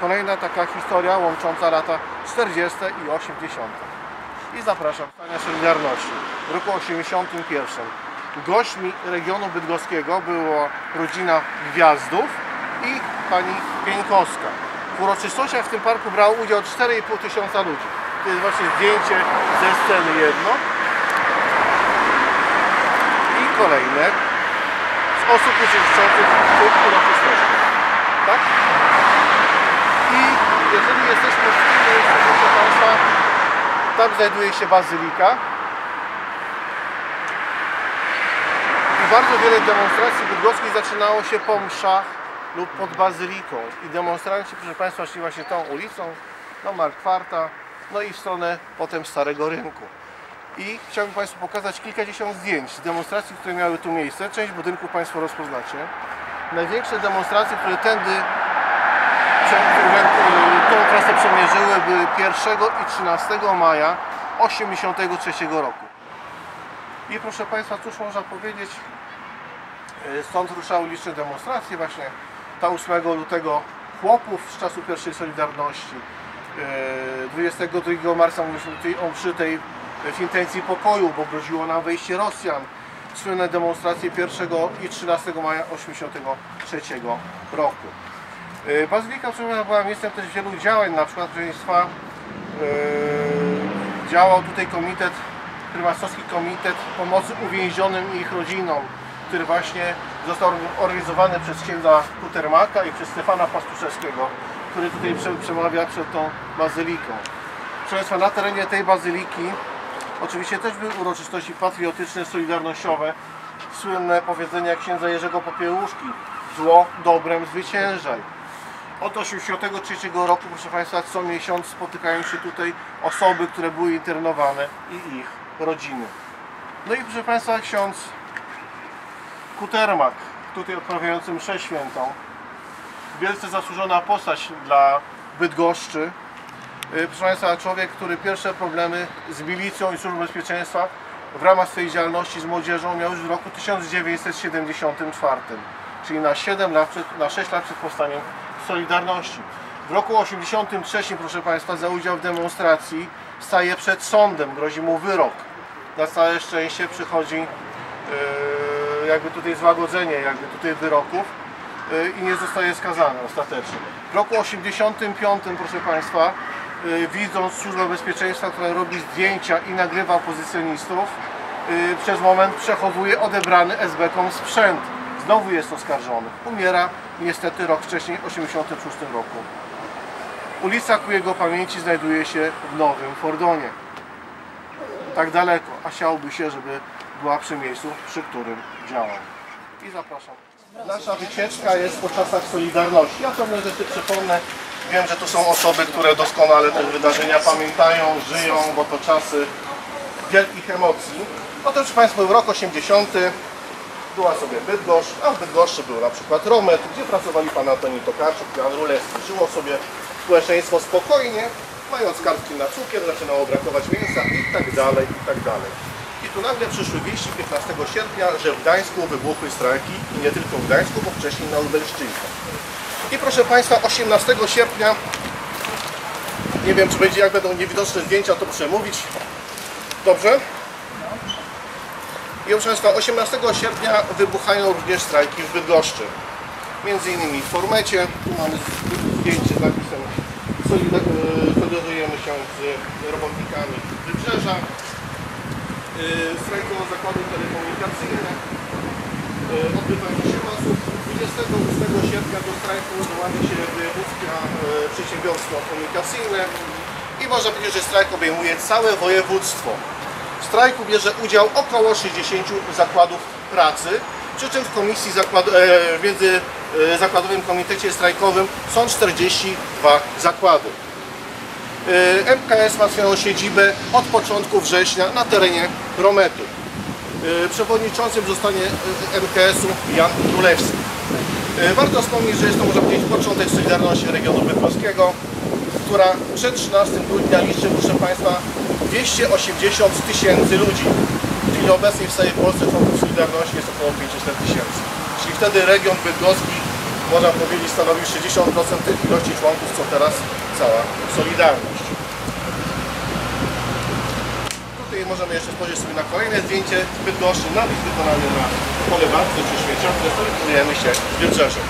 Kolejna taka historia łącząca lata 40. i 80. I zapraszam do Solidarności w roku 81. Gośćmi regionu bydgoskiego była rodzina Gwiazdów i pani Pieńkowska. W uroczystościach w tym parku brało udział 4,5 tysiąca ludzi. To jest właśnie zdjęcie ze sceny jedno. I kolejne z osób uczestniczących w tych uroczystościach. Tak? I jeżeli jesteśmy w tym miejscu, proszę Państwa, tam znajduje się bazylika. I bardzo wiele demonstracji bydgoskich zaczynało się po mszach lub pod bazyliką. I demonstranci, proszę Państwa, szli właśnie tą ulicą do Markwarta, no i w stronę potem Starego Rynku. I chciałbym Państwu pokazać kilkadziesiąt zdjęć z demonstracji, które miały tu miejsce. Część budynków Państwo rozpoznacie. Największe demonstracje, które tędy y, tą trasę przemierzyły były 1 i 13 maja 1983 roku. I proszę Państwa, cóż można powiedzieć, y, stąd ruszały liczne demonstracje właśnie ta 8 lutego chłopów z czasu pierwszej Solidarności. y, 22 marca mówiliśmy tutaj o mszy tej w intencji pokoju, bo groziło nam wejście Rosjan. Słynne demonstracje 1 i 13 maja 1983 roku. Y, Bazylika Przełomowa była miejscem też wielu działań, na przykład Państwa yy, działał tutaj komitet, Prymasowski Komitet Pomocy Uwięzionym i ich rodzinom, który właśnie został organizowany przez księdza Kutermaka i przez Stefana Pastuszewskiego, który tutaj prze- przemawia przed tą bazyliką. Proszę Państwa, na terenie tej bazyliki oczywiście też były uroczystości patriotyczne, solidarnościowe, słynne powiedzenia księdza Jerzego Popiełuszki zło dobrem zwyciężaj. Od 1983 roku, proszę Państwa, co miesiąc spotykają się tutaj osoby, które były internowane i ich rodziny. No i proszę Państwa, ksiądz Kutermak, tutaj odprawiający mszę świętą, wielce zasłużona postać dla Bydgoszczy. Y, Proszę Państwa, człowiek, który pierwsze problemy z milicją i służbą bezpieczeństwa w ramach swojej działalności z młodzieżą miał już w roku 1974, czyli na 7 lat, przed, na 6 lat przed powstaniem Solidarności. W roku 1983, proszę Państwa, za udział w demonstracji staje przed sądem, grozi mu wyrok. Na całe szczęście przychodzi yy, jakby tutaj złagodzenie jakby tutaj wyroków yy, i nie zostaje skazany ostatecznie. W roku 85, proszę Państwa, widząc Służbę Bezpieczeństwa, która robi zdjęcia i nagrywa opozycjonistów, yy, przez moment przechowuje odebrany SB-kom sprzęt. Znowu jest oskarżony. Umiera niestety rok wcześniej, w 86 roku. Ulica ku jego pamięci znajduje się w Nowym Fordonie. Tak daleko, a chciałoby się, żeby była przy miejscu, przy którym działał. I zapraszam. Nasza wycieczka jest po czasach Solidarności. Ja pewne rzeczy przypomnę. Wiem, że tu są osoby, które doskonale te wydarzenia pamiętają, żyją, bo to czasy wielkich emocji. Otóż, proszę Państwa, był rok 80. Była sobie Bydgoszcz, a w Bydgoszczy był na przykład Romet, gdzie pracowali pan Antoni Tokarczuk, Jan Rulewski. Żyło sobie społeczeństwo spokojnie, mając kartki na cukier, zaczynało brakować mięsa i tak dalej, i tak dalej. I tu nagle przyszły wieści 15 sierpnia, że w Gdańsku wybuchły strajki i nie tylko w Gdańsku, bo wcześniej na Lubelszczyźnie. I proszę Państwa, 18 sierpnia, nie wiem czy będzie, jak będą niewidoczne zdjęcia, to muszę mówić. Dobrze? I proszę Państwa, 18 sierpnia wybuchają również strajki w Bydgoszczy. Między innymi w Formecie, tu mamy zdjęcie z napisem "Solida- e, Solidaryzujemy się z robotnikami Wybrzeża. Yy, Strajkują zakłady telekomunikacyjne. Yy, Odbywają się masów. 28 sierpnia do strajku dołania się wojewódzkie e, przedsiębiorstwo komunikacyjne i można powiedzieć, że strajk obejmuje całe województwo. W strajku bierze udział około 60 zakładów pracy, przy czym w komisji zakład, e, w międzyzakładowym komitecie strajkowym są 42 zakłady. E, MKS ma swoją siedzibę od początku września na terenie Rometu. Y, Przewodniczącym zostanie MKS-u Jan Królewski. Y, Warto wspomnieć, że jest to można powiedzieć początek Solidarności Regionu Bydgoskiego, która przed 13 grudnia liczy, proszę Państwa, 280 tysięcy ludzi. Czyli obecnie w całej Polsce członków Solidarności jest około 500 tysięcy. Czyli wtedy region bydgoski, można powiedzieć, stanowił 60% tych ilości członków, co teraz cała Solidarność. Tutaj możemy jeszcze spojrzeć sobie na kolejne zdjęcie Bydgoszczy, napis wykonany na polewarce czy które solidaryzujemy się z Wybrzeżem.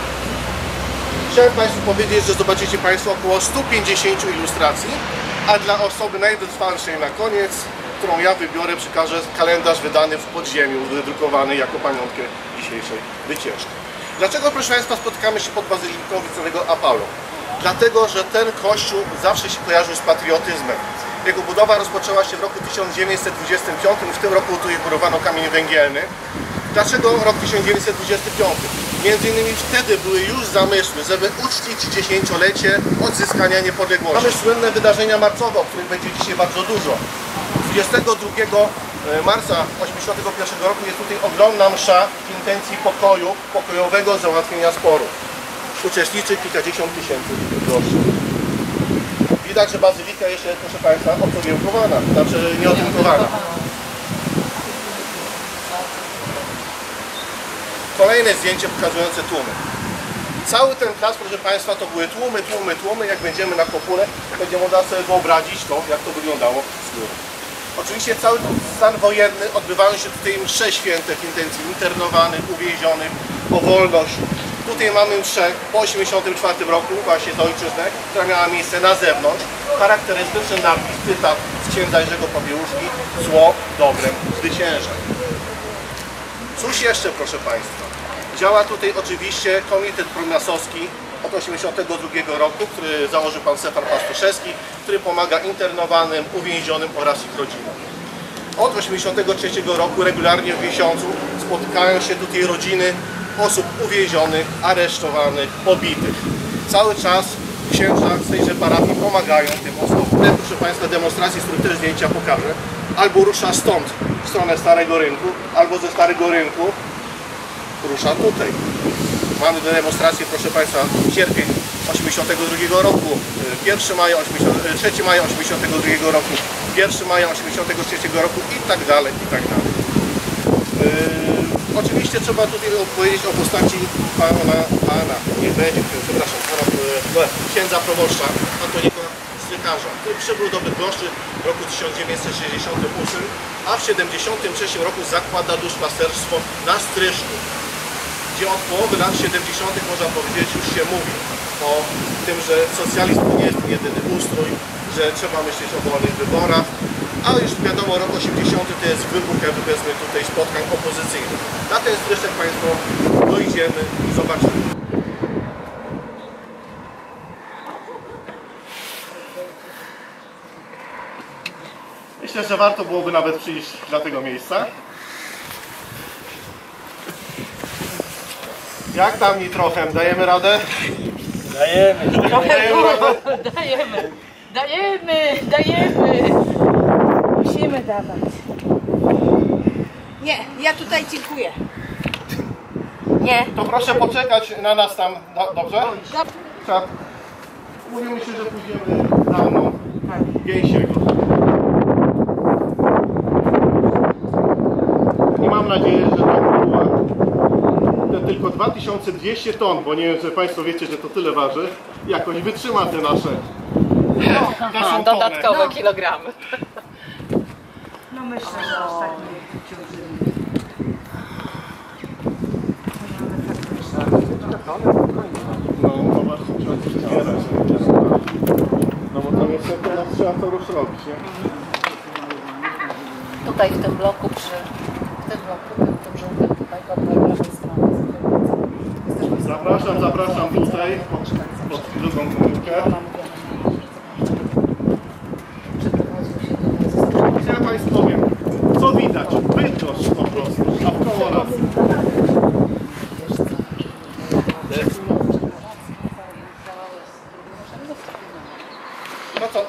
Chciałem Państwu powiedzieć, że zobaczycie Państwo około 150 ilustracji, a dla osoby najwytrwalszej na koniec, którą ja wybiorę, przekażę kalendarz wydany w podziemiu, wydrukowany jako pamiątkę dzisiejszej wycieczki. Dlaczego, proszę Państwa, spotykamy się pod Bazyliką Wicowego Apollo? Dlatego, że ten kościół zawsze się kojarzył z patriotyzmem. Jego budowa rozpoczęła się w roku 1925, w tym roku tu burowano kamień węgielny. Dlaczego rok 1925? Między innymi wtedy były już zamysły, żeby uczcić dziesięciolecie odzyskania niepodległości. Mamy słynne wydarzenia marcowe, o których będzie dzisiaj bardzo dużo. 22 marca 1981 roku jest tutaj ogromna msza w intencji pokoju, pokojowego załatwienia sporu. Uczestniczy kilkadziesiąt tysięcy groszy. Widać, że bazylika jeszcze, proszę Państwa, otynkowana, znaczy nie otynkowana. Kolejne zdjęcie pokazujące tłumy. Cały ten czas, proszę Państwa, to były tłumy, tłumy, tłumy. Jak będziemy na kopule, będzie można sobie wyobrazić to, jak to wyglądało z góry. Oczywiście cały stan wojenny odbywają się tutaj msze święte w intencji internowanych, uwięzionych, o wolność. Tutaj mamy mszę po 1984 roku, właśnie z ojczyznę, która miała miejsce na zewnątrz. Charakterystyczny napis, cytat z księdza Jerzego Popiełuszki, zło dobrem zwycięża. Cóż jeszcze, proszę Państwa? Działa tutaj oczywiście Komitet Promiasowski od 1982 roku, który założył pan Stefan Pastuszewski, który pomaga internowanym, uwięzionym oraz ich rodzinom. Od 1983 roku regularnie w miesiącu spotykają się tutaj rodziny osób uwięzionych, aresztowanych, pobitych. Cały czas księża z tejże parafii pomagają tym osobom. Te, proszę Państwa, demonstracje, z których też zdjęcia pokażę, albo rusza stąd, w stronę Starego Rynku, albo ze Starego Rynku rusza tutaj. Mamy demonstrację, proszę Państwa, sierpień 82 roku, y, 1 maja, 80, y, 3 maja 82 roku, 1 maja 83 roku i tak dalej, i tak dalej. Oczywiście trzeba tutaj opowiedzieć o postaci pana, pana, nie będzie, przepraszam, pana e, księdza proboszcza Antoniego Strykarza, który przybył do Bydgoszczy w roku 1968, a w 1973 roku zakłada duszpasterstwo na Stryżku, gdzie od połowy lat 70. można powiedzieć już się mówi o tym, że socjalizm nie jest jedyny ustrój, że trzeba myśleć o wolnych wyborach, a już wiadomo, rok 80 to jest wybuch, jakby powiedzmy tutaj spotkań opozycyjnych. Na ten stryżek Państwo dojdziemy i zobaczymy. Myślę, że warto byłoby nawet przyjść dla tego miejsca. Jak tam nitrochem? Dajemy radę? Dajemy. Dajemy? Dajemy, dajemy, dajemy. Musimy dawać. Nie, ja tutaj dziękuję. Nie. To proszę poczekać na nas tam, do, dobrze? Tak. Mówimy się, że pójdziemy za mną. Gęsiego. I mam nadzieję, że ta była te tylko 2200 ton, bo nie wiem, czy Państwo wiecie, że to tyle waży, jakoś wytrzyma te nasze naszą tonę. Dodatkowe kilogramy. No myślę, że aż tak nie ciążymy. No, zbierać. No bo tam jeszcze teraz trzeba to już robić, nie? Tutaj w tym bloku przy w tym bloku, tym, tym żółtym tutaj po prawej stronie. Zapraszam, zapraszam tutaj pod, pod drugą komórkę. Ja Państwu powiem, co widać? Bydgoszcz po prostu, a wkoło nas. No to,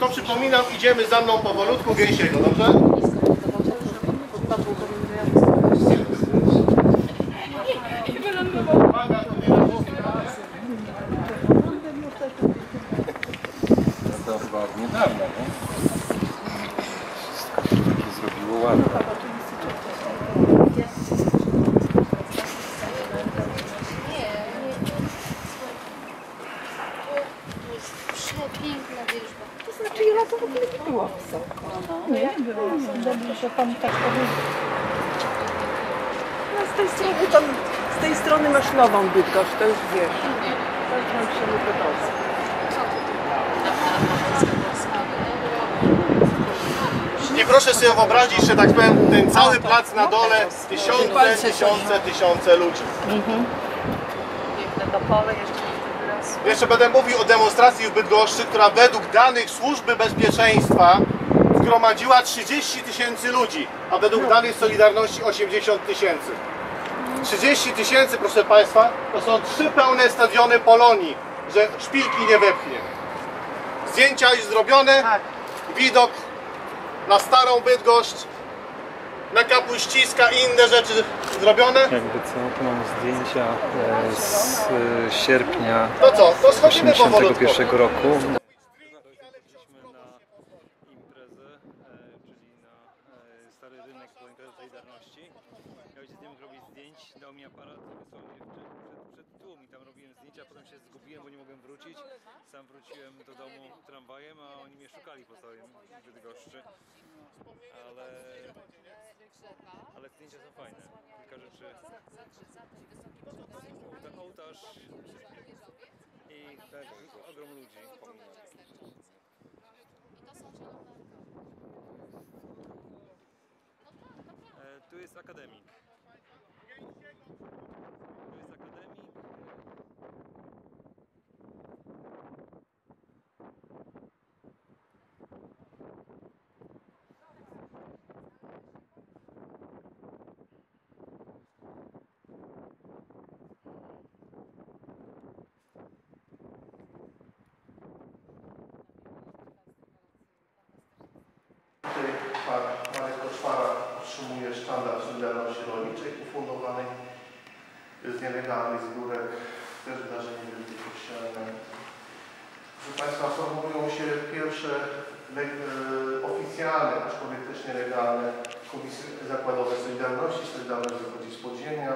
to przypominam, idziemy za mną powolutku gęsiego, dobrze? spadło do mnie, ja To chyba od niedawna, nie? Wszystko się takie zrobiło ładne. To jest przepiękna wierzba. To znaczy ja to w ogóle nie była wysoko. Nie, była. Dobrze, że pan tak powiedział. No z tej strony tam, z tej strony masz nową Bydgoszcz, to już wiesz. Tak nam się nie podoba. Nie proszę sobie wyobrazić, że tak powiem, ten cały plac na dole, tysiące, tysiące, tysiące ludzi. To pole, jeszcze będę mówił o demonstracji w Bydgoszczy, która według danych Służby Bezpieczeństwa zgromadziła 30 tysięcy ludzi, a według danych Solidarności 80 tysięcy. 30 tysięcy, proszę Państwa, to są trzy pełne stadiony Polonii, że szpilki nie wepchnie. Zdjęcia już zrobione, widok na starą Bydgoszcz, na kapuściska i inne rzeczy zrobione. Jakby co, tu mam zdjęcia e, z sierpnia To co, to schodzimy powolutku. 81 roku. Byliśmy na imprezę, e, czyli na e, Stary Rynek po imprezie Solidarności. Ja ojciec nie mógł robić zdjęć, dał mi aparat, wysłał mnie przed, przed, przed tłum i tam robiłem zdjęcia, potem się zgubiłem, bo nie mogłem wrócić. Sam wróciłem do domu tramwajem, a oni mnie szukali po całym Bydgoszczy. Ale, ale zdjęcia są fajne. Kilka rzeczy. Ten ołtarz i tak ogrom ludzi. E, Tu jest akademik. Tu jest akademik. Tutaj pan Marek Koczmara otrzymuje sztandar Solidarności Rolniczej ufundowanej z nielegalnych zbiórek, też wydarzenie wielkie kościelne. Proszę Państwa, formułują się pierwsze e, oficjalne, aczkolwiek też nielegalne komisje zakładowe Solidarności. Solidarność wychodzi z podziemia.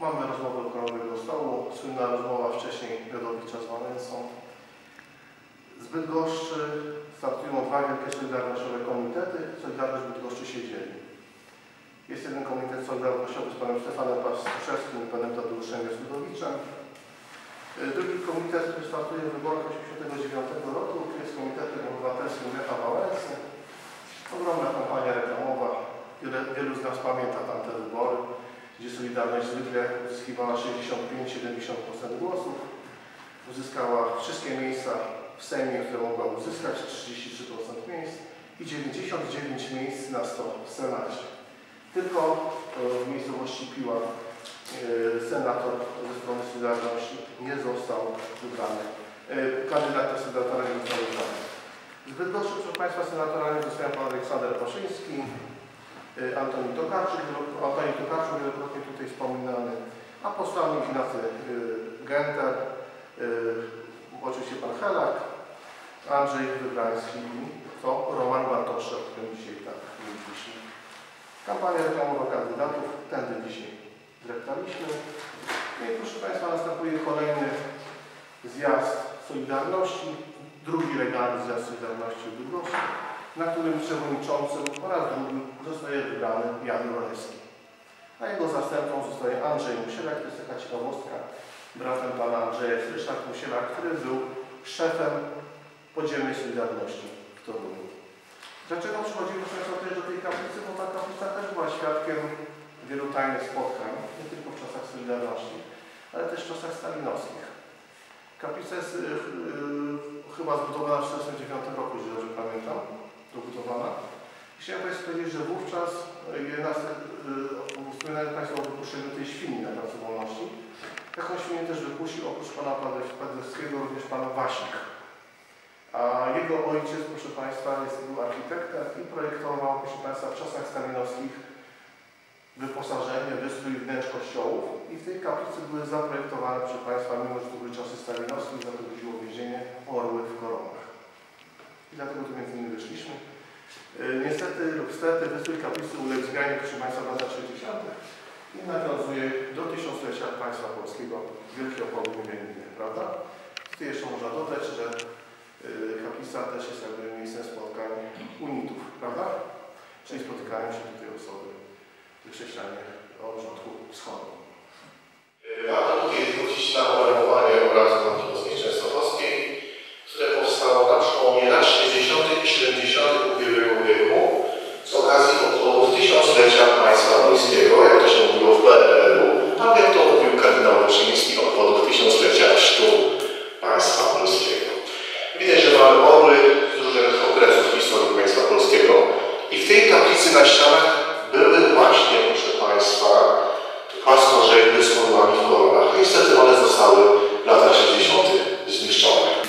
Mamy rozmowę okrągłego stołu, słynna rozmowa wcześniej Jodowicza z Wałęsą. Z Bydgoszczy startują dwa wielkie solidarnościowe komitety. Solidarność Bydgoszczy się dzieli. Jest jeden komitet solidarnościowy z panem Stefanem Paszczewskim i panem Tadeuszem Jasłudowiczem. Y, Drugi komitet, który startuje w wyborach 1989 roku, jest komitetem obywatelskim Lecha Wałęsy. Ogromna kampania reklamowa. Wiele, wielu z nas pamięta tamte wybory, gdzie Solidarność zwykle uzyskiwała 65-70% głosów. Uzyskała wszystkie miejsca w Sejmie, które mogła uzyskać, 33% miejsc i 99 miejsc na 100 w Senacie. Tylko e, w miejscowości Piła e, senator ze strony Solidarności nie został wybrany. E, Kandydat na senatora nie został wybrany. Z Bydgoszczy, proszę Państwa, senatorami zostają pan Aleksander Paszyński, Antoni Tokarczyk, Antoni Tokarczyk wielokrotnie tutaj wspominany, a posłami Ignacy Genter, oczywiście pan Helak, Andrzej Wybrański to Roman Bartoszek, o którym dzisiaj. Kampania reklamowa kandydatów, tędy dzisiaj dreptaliśmy. No i proszę Państwa, następuje kolejny zjazd Solidarności, drugi legalny zjazd Solidarności w Bydgoszczy, na którym przewodniczącym po raz drugi zostaje wybrany Jan Rolewski. A jego zastępcą zostaje Andrzej Musielak, to jest taka ciekawostka, bratem pana Andrzeja Ryszard Musielak, który był szefem podziemnej Solidarności w Toruniu. Dlaczego przychodzimy też do tej kaplicy? Bo ta kaplica też była świadkiem wielu tajnych spotkań, nie tylko w czasach Solidarności, ale też w czasach stalinowskich. Kaplica jest y, y, chyba zbudowana w 1949 roku, jeżeli dobrze pamiętam, dobudowana. Chciałem Państwu powiedzieć, że wówczas y, nas, y, wspominali Państwo o wypuszczeniu tej świni na Placu Wolności. Taką świnię też wypuścił oprócz pana Padewskiego również pan Wasik. A jego ojciec, proszę Państwa, jest, był architektem i projektował, proszę Państwa, w czasach stalinowskich wyposażenie, wystrój wnętrz kościołów i w tej kaplicy były zaprojektowane, proszę Państwa, mimo że to były czasy stalinowskie, za to chodziło więzienie, orły w koronach. I dlatego tu między innymi wyszliśmy. Yy, Niestety lub stety wystrój kaplicy uległ zmianie, proszę Państwa, w latach 60. i nawiązuje do tysiąclecia państwa polskiego, Wielkiej Opory Imieniny, prawda? Tu jeszcze można dodać, że Y, Kaplica też jest jakby miejscem spotkań unitów, prawda? Czyli spotykają się tutaj osoby, chrześcijanie o rządku wschodnim. Y, Warto tutaj zwrócić na uwagę obrazu Antoni Częstochowskiej, które powstało na przełomie lat 60. i 70. ubiegłego wieku z okazji obchodów tysiąclecia państwa polskiego, jak to się mówiło w PRL-u, a tak jak to mówił kardynał Wyszyński, obchodów tysiąclecia sztuk państwa I w tej kaplicy na ścianach były właśnie, proszę Państwa, pasmo rzeźby z orłami w koronach. No niestety one zostały w latach 60. zniszczone.